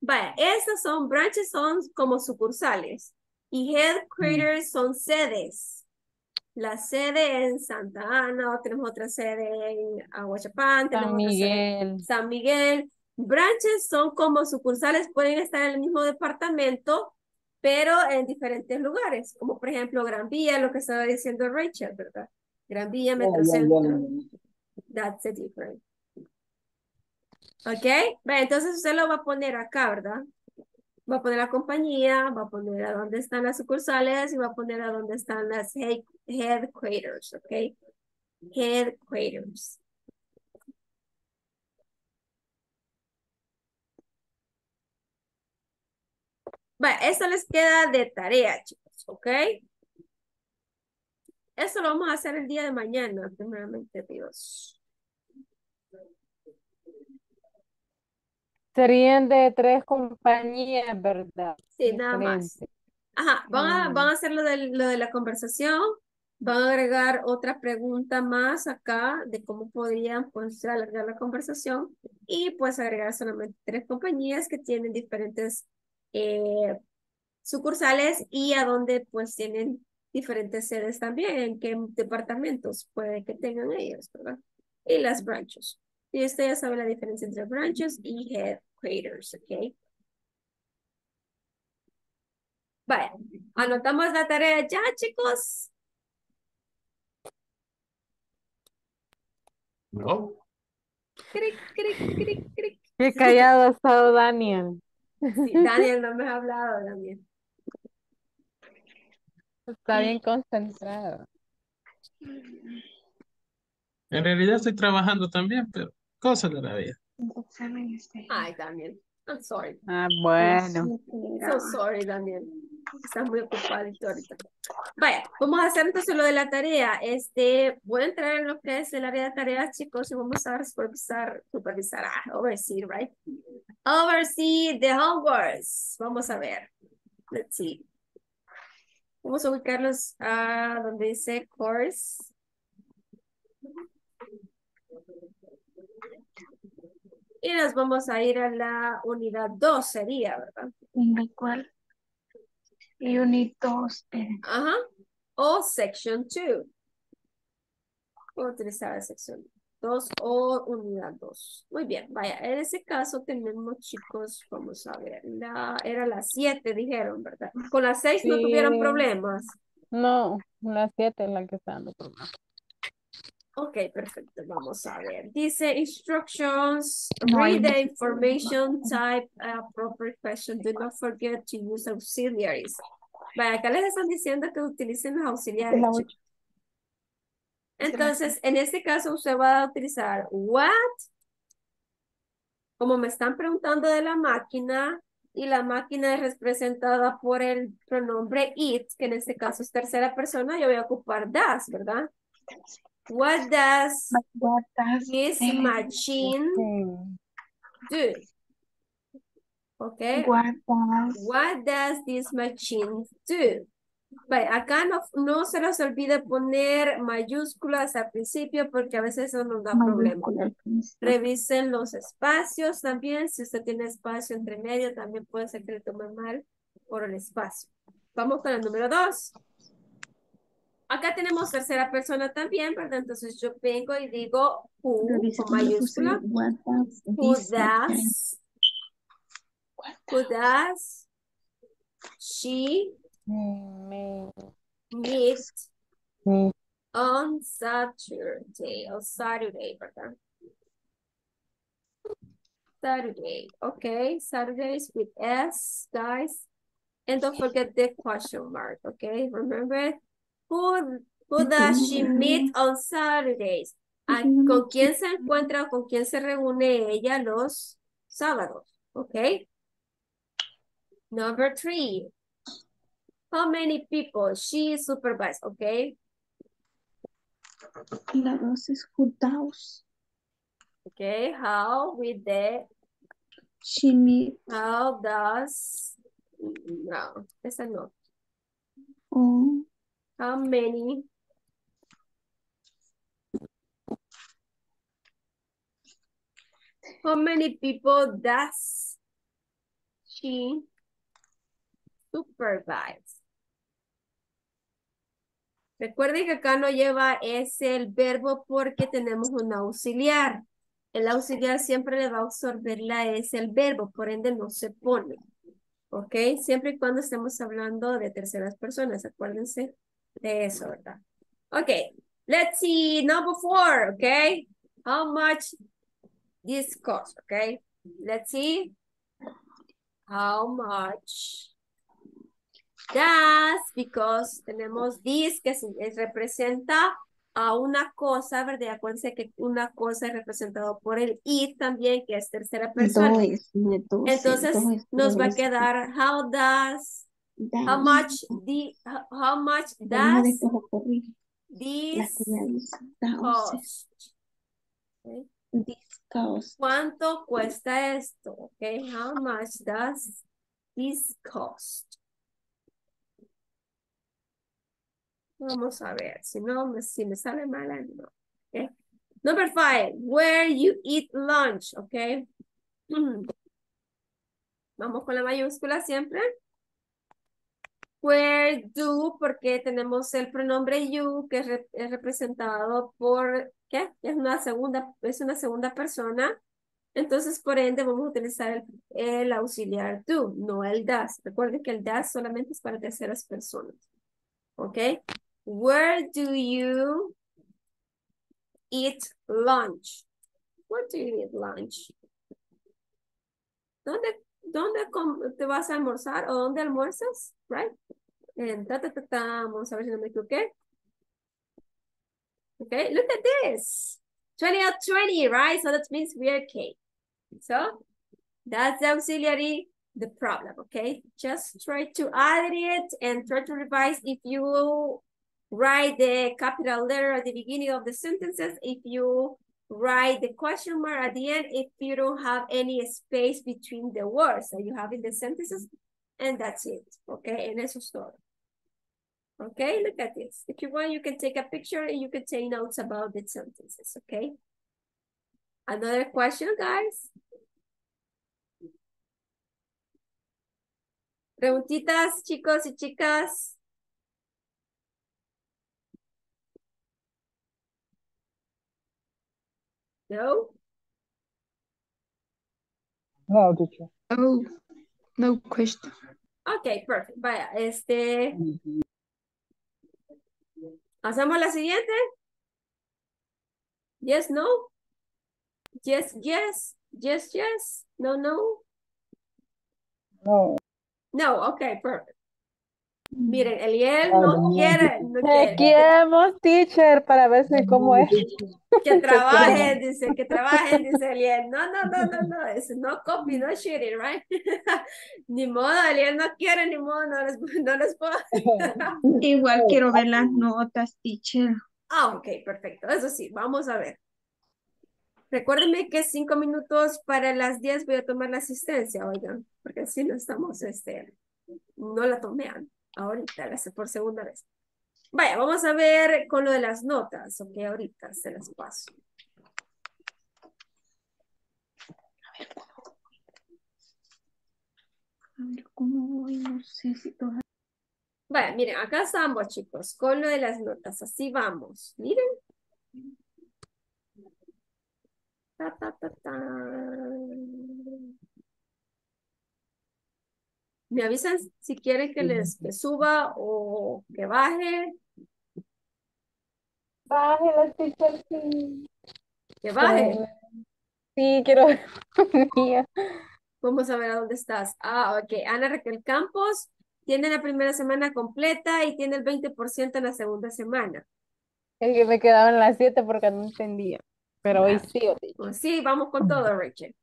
Vaya, esas son, branches son como sucursales y headquarters son sedes. La sede en Santa Ana, tenemos otra sede en Aguachapán, tenemos San otra sede Miguel. en San Miguel. Branches son como sucursales, pueden estar en el mismo departamento, pero en diferentes lugares, como por ejemplo Gran Vía, lo que estaba diciendo Rachel, ¿verdad? Gran Vía, Metrocentro. That's the difference. ¿Ok? Ve, entonces usted lo va a poner acá, ¿verdad? Va a poner la compañía, va a poner a dónde están las sucursales y va a poner a dónde están las head- headquarters, ¿ok? Headquarters. Va, eso les queda de tarea, chicos, ¿ok? Eso lo vamos a hacer el día de mañana, primeramente, Dios. Serían de tres compañías, ¿verdad? Sí, nada más. Ajá, van a, Mm. van a hacer lo de, lo de la conversación, van a agregar otra pregunta más acá de cómo podrían pues alargar la conversación y pues agregar solamente tres compañías que tienen diferentes eh, sucursales y a donde pues tienen diferentes sedes también, en qué departamentos puede que tengan ellos, ¿verdad? Y las branches. Y usted ya sabe la diferencia entre branches y headquarters, ¿ok? Vale, anotamos la tarea ya, chicos. No. Cric, cric, cric, cric. Qué callado ha estado Daniel. Sí, Daniel, no me has hablado, Daniel. Está bien concentrado. En realidad estoy trabajando también, pero cosas de la vida. Este. Ay, Daniel, I'm sorry. Ah, bueno. So sorry, Daniel. Estás muy ocupadito ahorita. Vaya, vamos a hacer entonces lo de la tarea. Este, voy a entrar en lo que es el área de tareas, chicos, y vamos a supervisar, supervisar, ah, oversee, right? Oversee the homeworks. Vamos a ver. Let's see. Vamos a ubicarlos a donde dice course. Y nos vamos a ir a la unidad 2, sería, ¿verdad? Dime cuál. Unit 2. Ajá. O section 2. Voy a utilizar la sección. 2 o unidad 2. Muy bien, vaya, en ese caso tenemos chicos, vamos a ver, la, era las 7 dijeron, ¿verdad? Con las 6 no tuvieron Sí. problemas. No, las siete es la que está dando problemas. Ok, perfecto, vamos a ver. Dice instructions, read the information, type a proper question, do not forget to use auxiliaries. Vaya, acá les están diciendo que utilicen los auxiliares. Entonces, en este caso, usted va a utilizar what, como me están preguntando de la máquina, y la máquina es representada por el pronombre it, que en este caso es tercera persona, yo voy a ocupar does, ¿verdad? What does What does this machine do? Okay. What does What does this machine do? Acá no, no se les olvide poner mayúsculas al principio porque a veces eso nos da problemas. Revisen los espacios también. Si usted tiene espacio entre medio, también puede ser que le tome mal por el espacio. Vamos con el número dos. Acá tenemos tercera persona también, ¿verdad? Entonces yo vengo y digo who con mayúscula. Who does? Who does? She Me, meet me, on Saturday or Saturday, ¿verdad? Saturday, okay, Saturdays with S, guys. And don't forget the question mark, okay? Remember, who, who does she meet on Saturdays? ¿A- ¿Con quién se encuentra o con quién se reúne ella los sábados? Okay. Number three. How many people she supervise? Okay. La dos es who does Okay, how with the she meet how does no, esa no. on How many how many people does she supervise? Recuerden que acá no lleva ese el verbo porque tenemos un auxiliar. El auxiliar siempre le va a absorber la S el verbo, por ende no se pone. ¿Ok? Siempre y cuando estemos hablando de terceras personas, acuérdense de eso, ¿verdad? Ok, let's see number four, okay? How much this cost, okay? Let's see. How much does, because tenemos this que es- representa a una cosa, ¿verdad? Acuérdense que una cosa es representado por el it también, que es tercera persona. Entonces nos va a quedar how does, how much the, how much does this cost? Okay. This cost. ¿Cuánto cuesta esto? Okay, how much does this cost? Vamos a ver, si no, me- si me sale mal, no. Okay. Number five, where you eat lunch, okay? Vamos con la mayúscula siempre. Where do, porque tenemos el pronombre you, que es, es representado por, ¿qué? Es una segunda, es una segunda persona. Entonces, por ende, vamos a utilizar el, el auxiliar do, no el das. Recuerden que el das solamente es para terceras personas. ¿Ok? Where do you eat lunch? Where do you eat lunch? ¿Dónde, dónde te vas a almorzar o dónde almuerzas? Right? En ta, ta, ta, ta. Vamos a ver si no me equivoqué. Okay, look at this. 20 out 20, right? So that means we're okay. So that's the auxiliary, the problem, okay? Just try to add it and try to revise if you write the capital letter at the beginning of the sentences, if you write the question mark at the end, if you don't have any space between the words that you have in the sentences, and that's it, okay? And eso es todo. Okay, look at this. If you want, you can take a picture and you can take notes about the sentences, okay? Another question, guys? Preguntitas, chicos y chicas. No? No, teacher. Oh, no question. Ok, perfect. Vaya, este... ¿Hacemos la siguiente? Yes, no? Yes, yes. Yes, yes. No, no. No. No, ok, perfect. Miren, Eliel no quiere, no quiere. Chequeemos, teacher, para ver si cómo es. Que trabajen, dice, que trabajen, dice Eliel. No, no, no, no, no, es no copy, no cheating, right? Ni modo, Eliel no quiere, ni modo, no les, no les puedo. Igual quiero ver las notas, teacher. Ah, ok, perfecto. Eso sí, vamos a ver. Recuérdenme que cinco minutos para las diez voy a tomar la asistencia, oigan, porque si no estamos, este, no la tomé an- ahorita, la hice por segunda vez. Vaya, vamos a ver con lo de las notas, ok, ahorita se las paso. A ver, ¿cómo voy? No sé si todavía... Vaya, miren, acá estamos, chicos, con lo de las notas, así vamos, miren. Ta, ta, ta, ta. Me avisan si quieren que les que suba o que baje, Bájela, teacher, sí. que baje. Sí, quiero. Vamos a ver a dónde estás. Ah, ok. Ana Raquel Campos tiene la primera semana completa y tiene el 20% en la segunda semana. Es que me quedaba en las 7 porque no entendía. Pero hoy sí, teacher. Pues sí, vamos con todo, Rachel.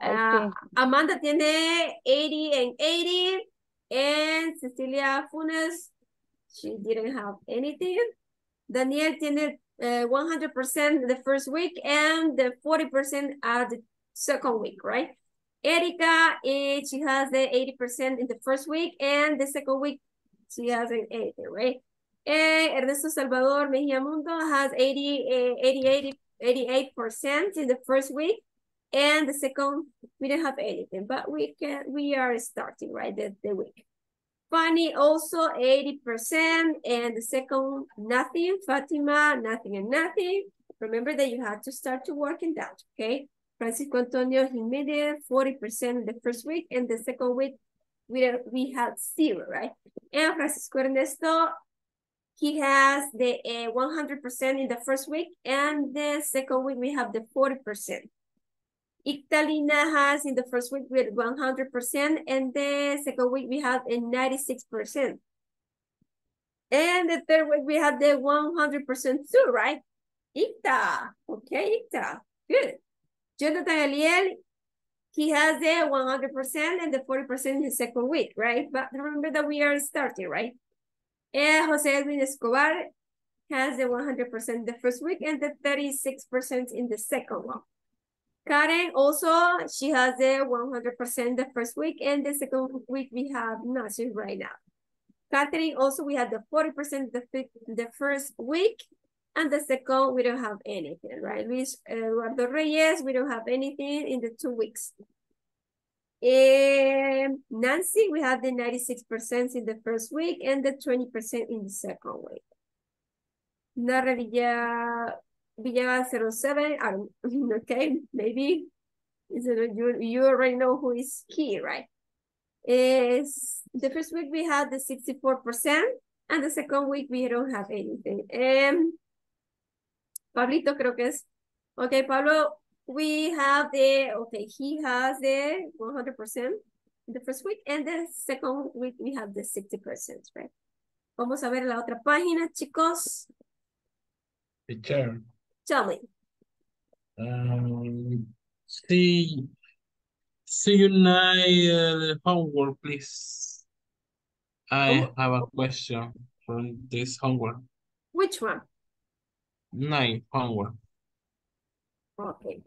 Ah. Amanda tiene 80 and 80 and Cecilia Funes, she didn't have anything. Daniel tiene eh, 100% the first week and the 40% at the second week, right? Erika, eh, she has the 80% in the first week and the second week she has an 80, right? Eh, Ernesto Salvador Mejía Mundo has 80, eh, 80, 80, 88% in the first week and the second, we don't have anything, but we can, we are starting, right, the, the week. Funny also 80%, and the second, nothing. Fatima, nothing and nothing. Remember that you have to start to work in that, okay? Francisco Antonio Jimenez, 40% the first week, and the second week, we, we had zero, right? And Francisco Ernesto, he has the uh, 100% in the first week, and the second week, we have the 40%. Ictalina has in the first week with 100%, and the second week we have a 96%. And the third week we have the 100% too, right? Icta, okay, Icta, good. Jonathan Eliel, he has the 100% and the 40% in the second week, right? But remember that we are starting, right? And Jose Edwin Escobar has the 100% the first week and the 36% in the second one. Karen also, she has the 100% the first week and the second week we have nothing right now. Catherine also, we have the 40% the, the first week and the second, we don't have anything, right? Luis Eduardo Reyes, we don't have anything in the two weeks. And Nancy, we have the 96% in the first week and the 20% in the second week. Nara Villa, Villa 07, I don't, okay, maybe you, you already know who is key, right? The first week we had the 64% and the second week we don't have anything. Um, Pablito creo que es, okay, Pablo, we have the, okay, he has the 100% the first week and the second week we have the 60%, right? Vamos a ver la otra página, chicos. Teacher. Tell me. Um, see, see you nine uh, homework, please. I have a question from this homework. Which one? Nine homework. Ok.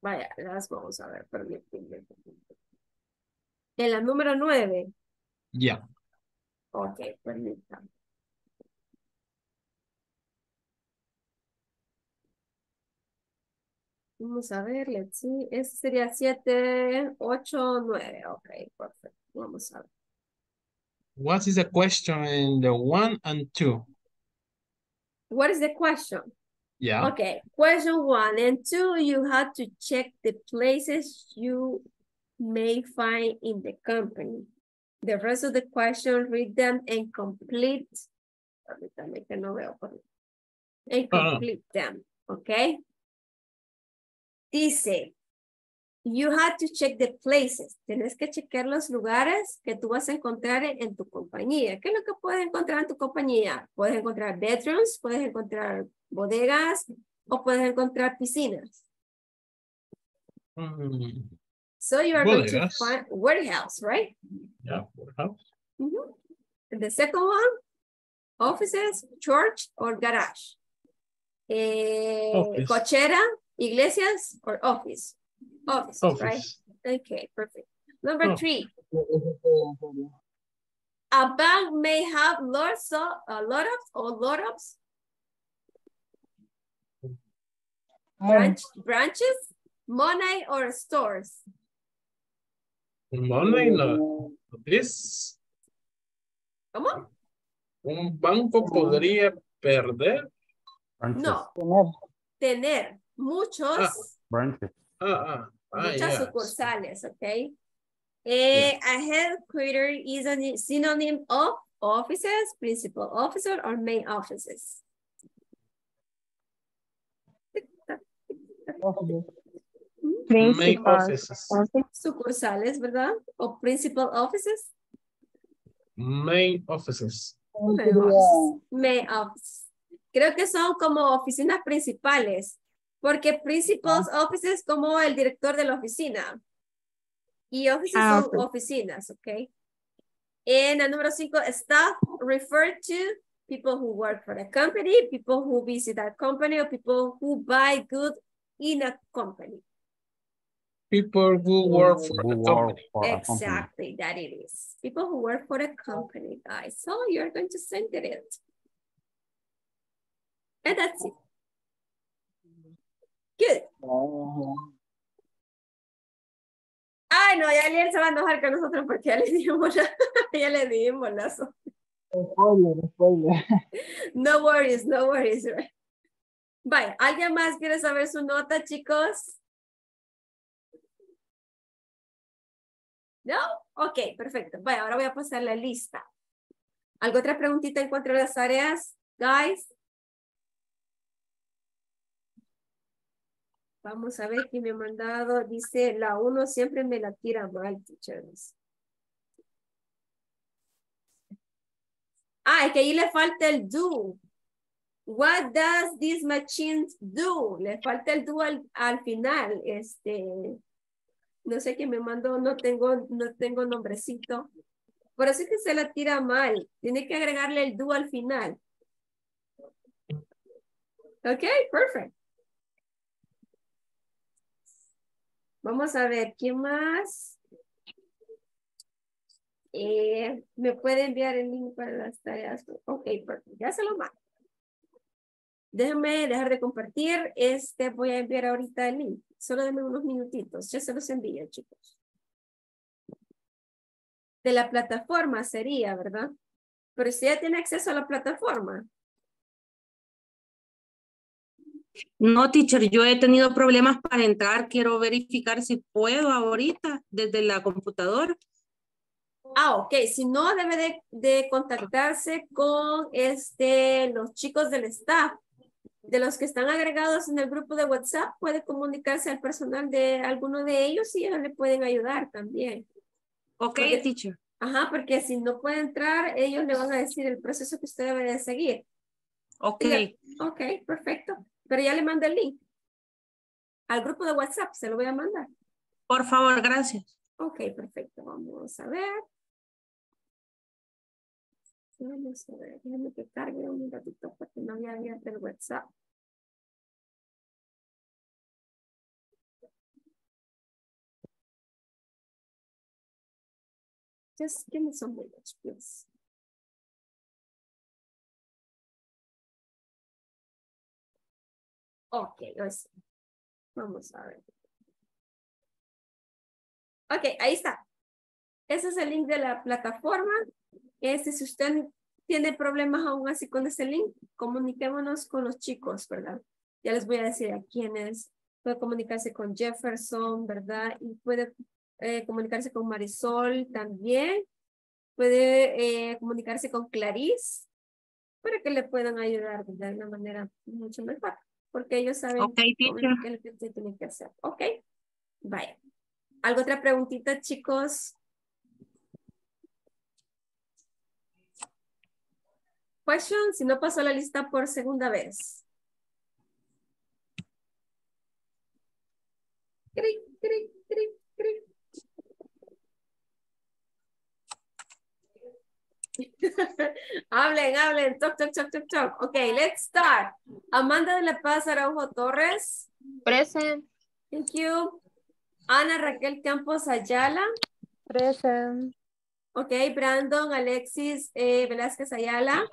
Vaya, las vamos a ver, permítanme. En la número nueve. Yeah. Ok, permítanme. Vamos a ver, let's see. Ese sería 7, 8, 9. Ok, perfecto. Vamos a ver. What is the question in the one and two? What is the question? Yeah. Okay, question one and two, you have to check the places you may find in the company. The rest of the question, read them and complete. Permítame que no veo. por- And Ah. complete them, okay? Dice, you have to check the places. Tienes que chequear los lugares que tú vas a encontrar en, en tu compañía. ¿Qué es lo que puedes encontrar en tu compañía? Puedes encontrar bedrooms, puedes encontrar bodegas o puedes encontrar piscinas. Mm, So you are going to find warehouse, right? yeah, warehouse. The second one, offices, church or garage. Eh, cochera, iglesias or office? Office, right? Okay, perfect. Number Oh. three, a bank may have lots of, a lot of, or lot of branch, branches, money or stores. Money, no. This, ¿Cómo? un banco podría perder. Branches. No, Tener. Muchos. Branches. Ah, ah, ah, muchas sucursales, ¿ok? Eh, A headquarter is a synonym of offices, principal officer, or main offices. Main offices. office. Sucursales, ¿verdad? O principal offices. Main offices. Main office. Main office. Creo que son como oficinas principales, porque principals offices como el director de la oficina. Y offices Ah, son ok. oficinas, ¿ok? En el número cinco, staff refer to people who work for a company, people who visit a company, or people who buy goods in a company. People who work for Who a work company. for a company. Exactly, that it is. People who work for a company, guys. So you're going to send it. And that's it. Good. Ay, no, ya Liel se va a enojar con nosotros porque ya le dimos, la- ya le dimos lazo. Spoiler, spoiler. No worries, no worries. Vaya, ¿alguien más quiere saber su nota, chicos? ¿No? Ok, perfecto. Vaya, ahora voy a pasar la lista. ¿Alguna otra preguntita en cuanto a las áreas, guys? Vamos a ver quién me ha mandado. Dice, la uno siempre me la tira mal, teachers. Ah, es que ahí le falta el do. What does this machine do? Le falta el do al, al final. Este, no sé quién me mandó, no tengo, no tengo nombrecito. Por eso es que se la tira mal. Tiene que agregarle el do al final. Ok, perfect. Vamos a ver, ¿quién más? Eh, ¿Me puede enviar el link para las tareas? Ok, perfecto. Ya se lo mando. Déjenme dejar de compartir. Este voy a enviar ahorita el link. Solo denme unos minutitos. Ya se los envío, chicos. De la plataforma sería, ¿verdad? Pero si ya tiene acceso a la plataforma. No, teacher, yo he tenido problemas para entrar. Quiero verificar si puedo ahorita desde la computadora. Ah, ok. Si no, debe de, de contactarse con este, los chicos del staff. De los que están agregados en el grupo de WhatsApp, puede comunicarse al personal de alguno de ellos y ellos le pueden ayudar también. Ok, Porque- teacher. Ajá, porque si no puede entrar, ellos le van a decir el proceso que usted debe de seguir. Ok. Ok, perfecto. Pero ya le mandé el link. Al grupo de WhatsApp se lo voy a mandar. Por favor, gracias. Ok, perfecto. Vamos a ver. Vamos a ver. Déjame que cargue un ratito porque no había abierto el WhatsApp. Just give me some minutes, please. Ok. Vamos a ver. Ok, ahí está. Ese es el link de la plataforma. Este, si usted tiene problemas aún así con ese link, comuniquémonos con los chicos, ¿verdad? Ya les voy a decir a quiénes. Puede comunicarse con Jefferson, ¿verdad? Y puede eh, comunicarse con Marisol también. Puede eh, comunicarse con Clarice para que le puedan ayudar de una manera mucho mejor. Porque ellos saben qué es lo que usted tiene que hacer. Ok. Vaya. ¿Algo otra preguntita, chicos? Question, si no pasó la lista por segunda vez. Cric, cric, cric, cric. hablen, hablen, talk, talk, talk, talk, talk. Okay, let's start. Amanda de la Paz Araujo Torres. Present. Thank you. Ana Raquel Campos Ayala. Present. Ok, Brandon Alexis eh, Velázquez Ayala.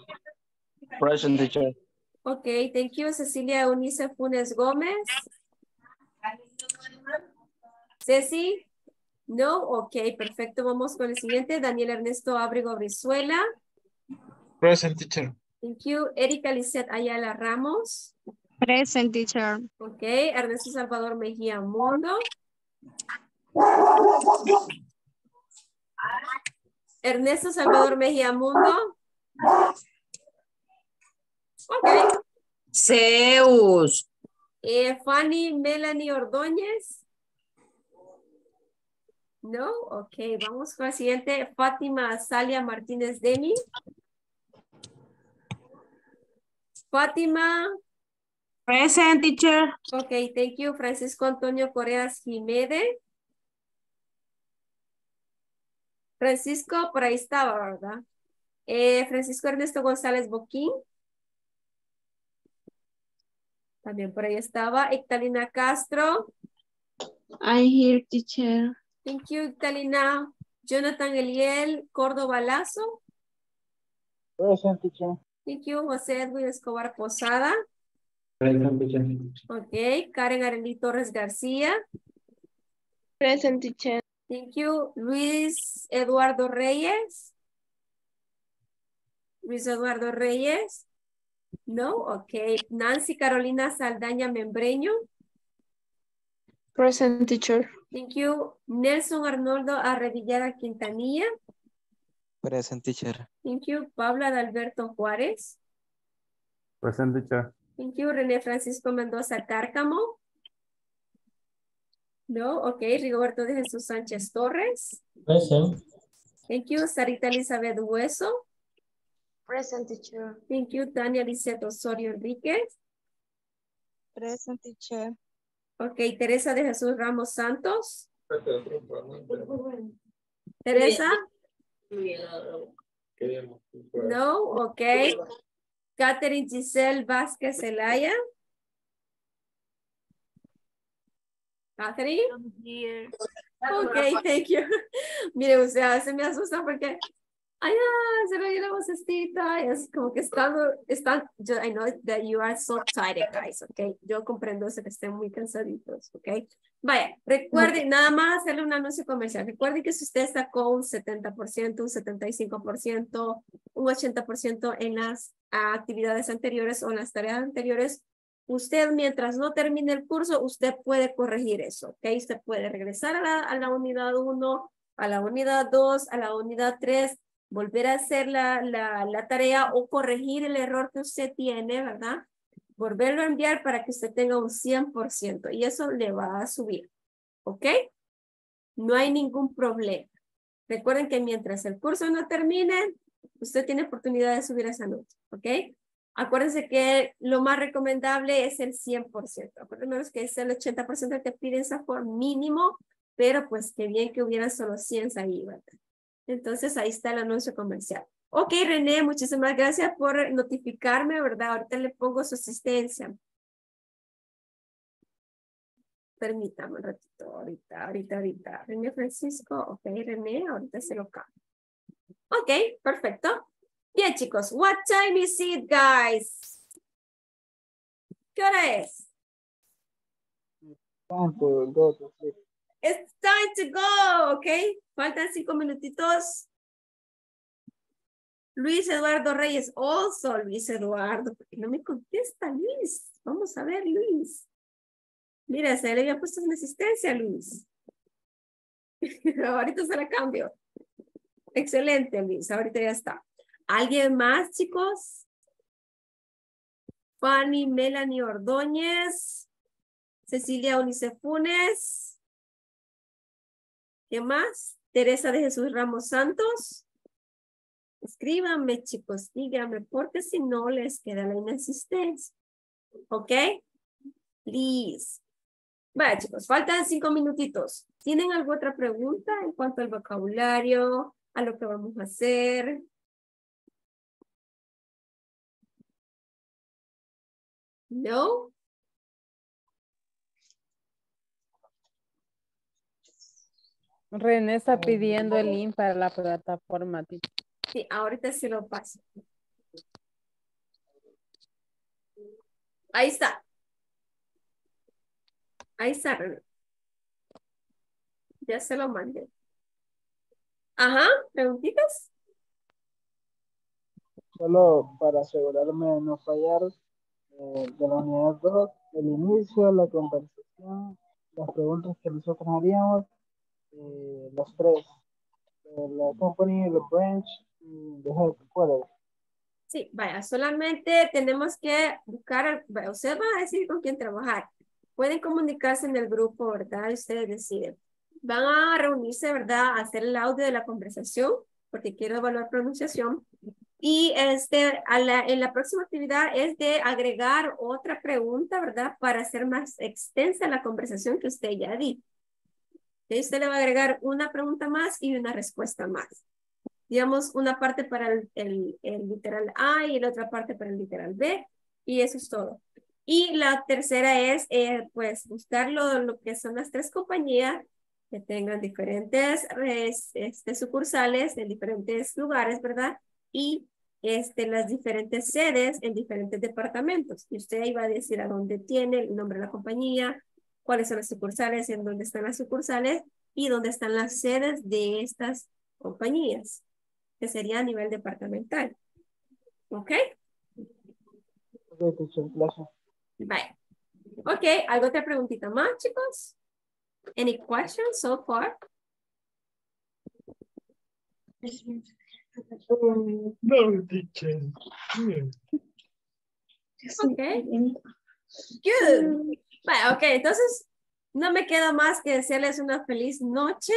Present teacher. Ok, thank you. Cecilia Eunice Funes Gómez. Ceci. No, ok, perfecto. Vamos con el siguiente. Daniel Ernesto Abrigo Brizuela. Present teacher. Thank you. Erika Lisette Ayala Ramos. Present teacher. Ok, Ernesto Salvador Mejía Mundo. Ernesto Salvador Mejía Mundo. Ok. Zeus. Eh, Fanny Melanie Ordóñez. No, ok, vamos con la siguiente. Fátima Salia Martínez Demi. Fátima. Present teacher. Ok, thank you. Francisco Antonio Correas Jiménez. Francisco, por ahí estaba, ¿verdad? Eh, Francisco Ernesto González Boquín. También por ahí estaba. Ectalina Castro. I hear teacher. Thank you, Ectalina. Jonathan Eliel Córdoba Lazo. Present teacher. Thank you, José Edwin Escobar Posada. Present teacher. Ok, Karen Arely Torres García. Present teacher. Thank you, Luis Eduardo Reyes. Luis Eduardo Reyes. No, ok. Nancy Carolina Saldaña Membreño. Present teacher. Thank you. Nelson Arnoldo Arrevillara Quintanilla. Present teacher. Thank you. Paula Adalberto Juárez. Present teacher. Thank you. René Francisco Mendoza Cárcamo. No, ok. Rigoberto de Jesús Sánchez Torres. Present. Thank you. Sarita Elizabeth Hueso. Present teacher. Thank you. Tania Lisette Osorio Enríquez. Present teacher. Ok. Teresa de Jesús Ramos Santos. Teresa. No, ok. Catherine Giselle Vázquez Zelaya. Catherine. Ok, thank you. Mire, o sea, se me asusta porque, ay, ah, se me oye la vocecita, es como que están, están, yo, I know that you are so tired, guys, ok, yo comprendo eso que estén muy cansaditos, ok. Vaya, recuerden, nada más hacerle un anuncio comercial, recuerden que si usted sacó un 70%, un 75%, un 80% en las actividades anteriores o en las tareas anteriores, Usted, mientras no termine el curso, usted puede corregir eso, ¿ok? Usted puede regresar a la, a la unidad 1, a la unidad 2, a la unidad 3, volver a hacer la, la, la tarea o corregir el error que usted tiene, ¿verdad? Volverlo a enviar para que usted tenga un 100% y eso le va a subir, ¿ok? No hay ningún problema. Recuerden que mientras el curso no termine, usted tiene oportunidad de subir esa nota, ¿ok? Acuérdense que lo más recomendable es el 100%. Acuérdense que es el 80% el que piden por mínimo, pero pues qué bien que hubieran solo 100 ahí, ¿verdad? Entonces ahí está el anuncio comercial. Ok, René, muchísimas gracias por notificarme, ¿verdad? Ahorita le pongo su asistencia. Permítame un ratito, ahorita, ahorita, ahorita. René Francisco, ok, René, ahorita se lo cambio. Ok, perfecto. Bien, chicos, what time is it, guys? ¿Qué hora es? Time to go. It's time to go, ok. Faltan cinco minutitos Luis Eduardo Reyes, also Luis Eduardo, porque no me contesta Luis. Vamos a ver, Luis. Mira, se le había puesto en asistencia, Luis. Ahorita se la cambio. Excelente, Luis. Ahorita ya está. ¿Alguien más, chicos? Fanny Melanie Ordóñez. Cecilia Unice Funes. ¿Qué más? Teresa de Jesús Ramos Santos. Escríbanme, chicos, díganme, porque si no les queda la inasistencia. ¿Ok? Please. Vaya, chicos, faltan cinco minutitos. ¿Tienen alguna otra pregunta en cuanto al vocabulario, a lo que vamos a hacer? ¿No? René está pidiendo el link para la plataforma. Sí, ahorita se lo paso. Ahí está. Ahí está, René. Ya se lo mandé. Ajá, preguntitas. Solo para asegurarme de no fallar eh, de la unidad 2, el inicio, la conversación, las preguntas que nosotros haríamos, eh, los tres, eh, la company, the branch, y the head, whatever. Sí, vaya, solamente tenemos que buscar, usted va a decir con quién trabajar. Pueden comunicarse en el grupo, ¿verdad? Ustedes deciden. Van a reunirse, ¿verdad? A hacer el audio de la conversación, porque quiero evaluar pronunciación. Y este, en la próxima actividad es de agregar otra pregunta, ¿verdad? Para hacer más extensa la conversación que usted ya di. Y usted le va a agregar una pregunta más y una respuesta más. Digamos, una parte para el, el, literal A y la otra parte para el literal B. Y eso es todo. Y la tercera es, eh, pues, buscar lo, lo que son las tres compañías que tengan diferentes este, sucursales en diferentes lugares, ¿verdad? Y este, las diferentes sedes en diferentes departamentos. Y usted ahí va a decir a dónde tiene el nombre de la compañía, cuáles son las sucursales, en dónde están las sucursales y dónde están las sedes de estas compañías, que sería a nivel departamental. ¿Ok? Bye. Ok, ¿algo otra preguntita más, chicos? Any questions so far? No, teacher. Okay. Good. Bueno, ok, entonces no me queda más que desearles una feliz noche.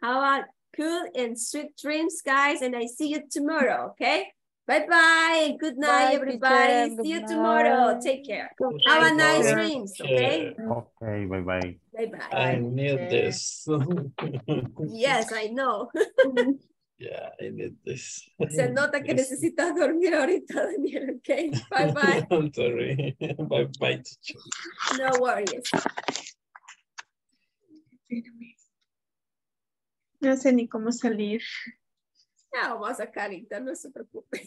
How about good and sweet dreams, guys? And I see you tomorrow, okay? Bye bye. Good night, Bye, everybody. teacher. See you tomorrow. Take care. Have a nice Bye. dreams, okay? Ok, bye bye. Bye bye. I need this. Yes, I know. Yeah, I need this. Se nota que Yes. necesitas dormir ahorita, Daniel, okay? Bye bye. I'm sorry. Bye bye, teacher. No worries. No sé ni cómo salir. Ya vamos a sacar, no se preocupe.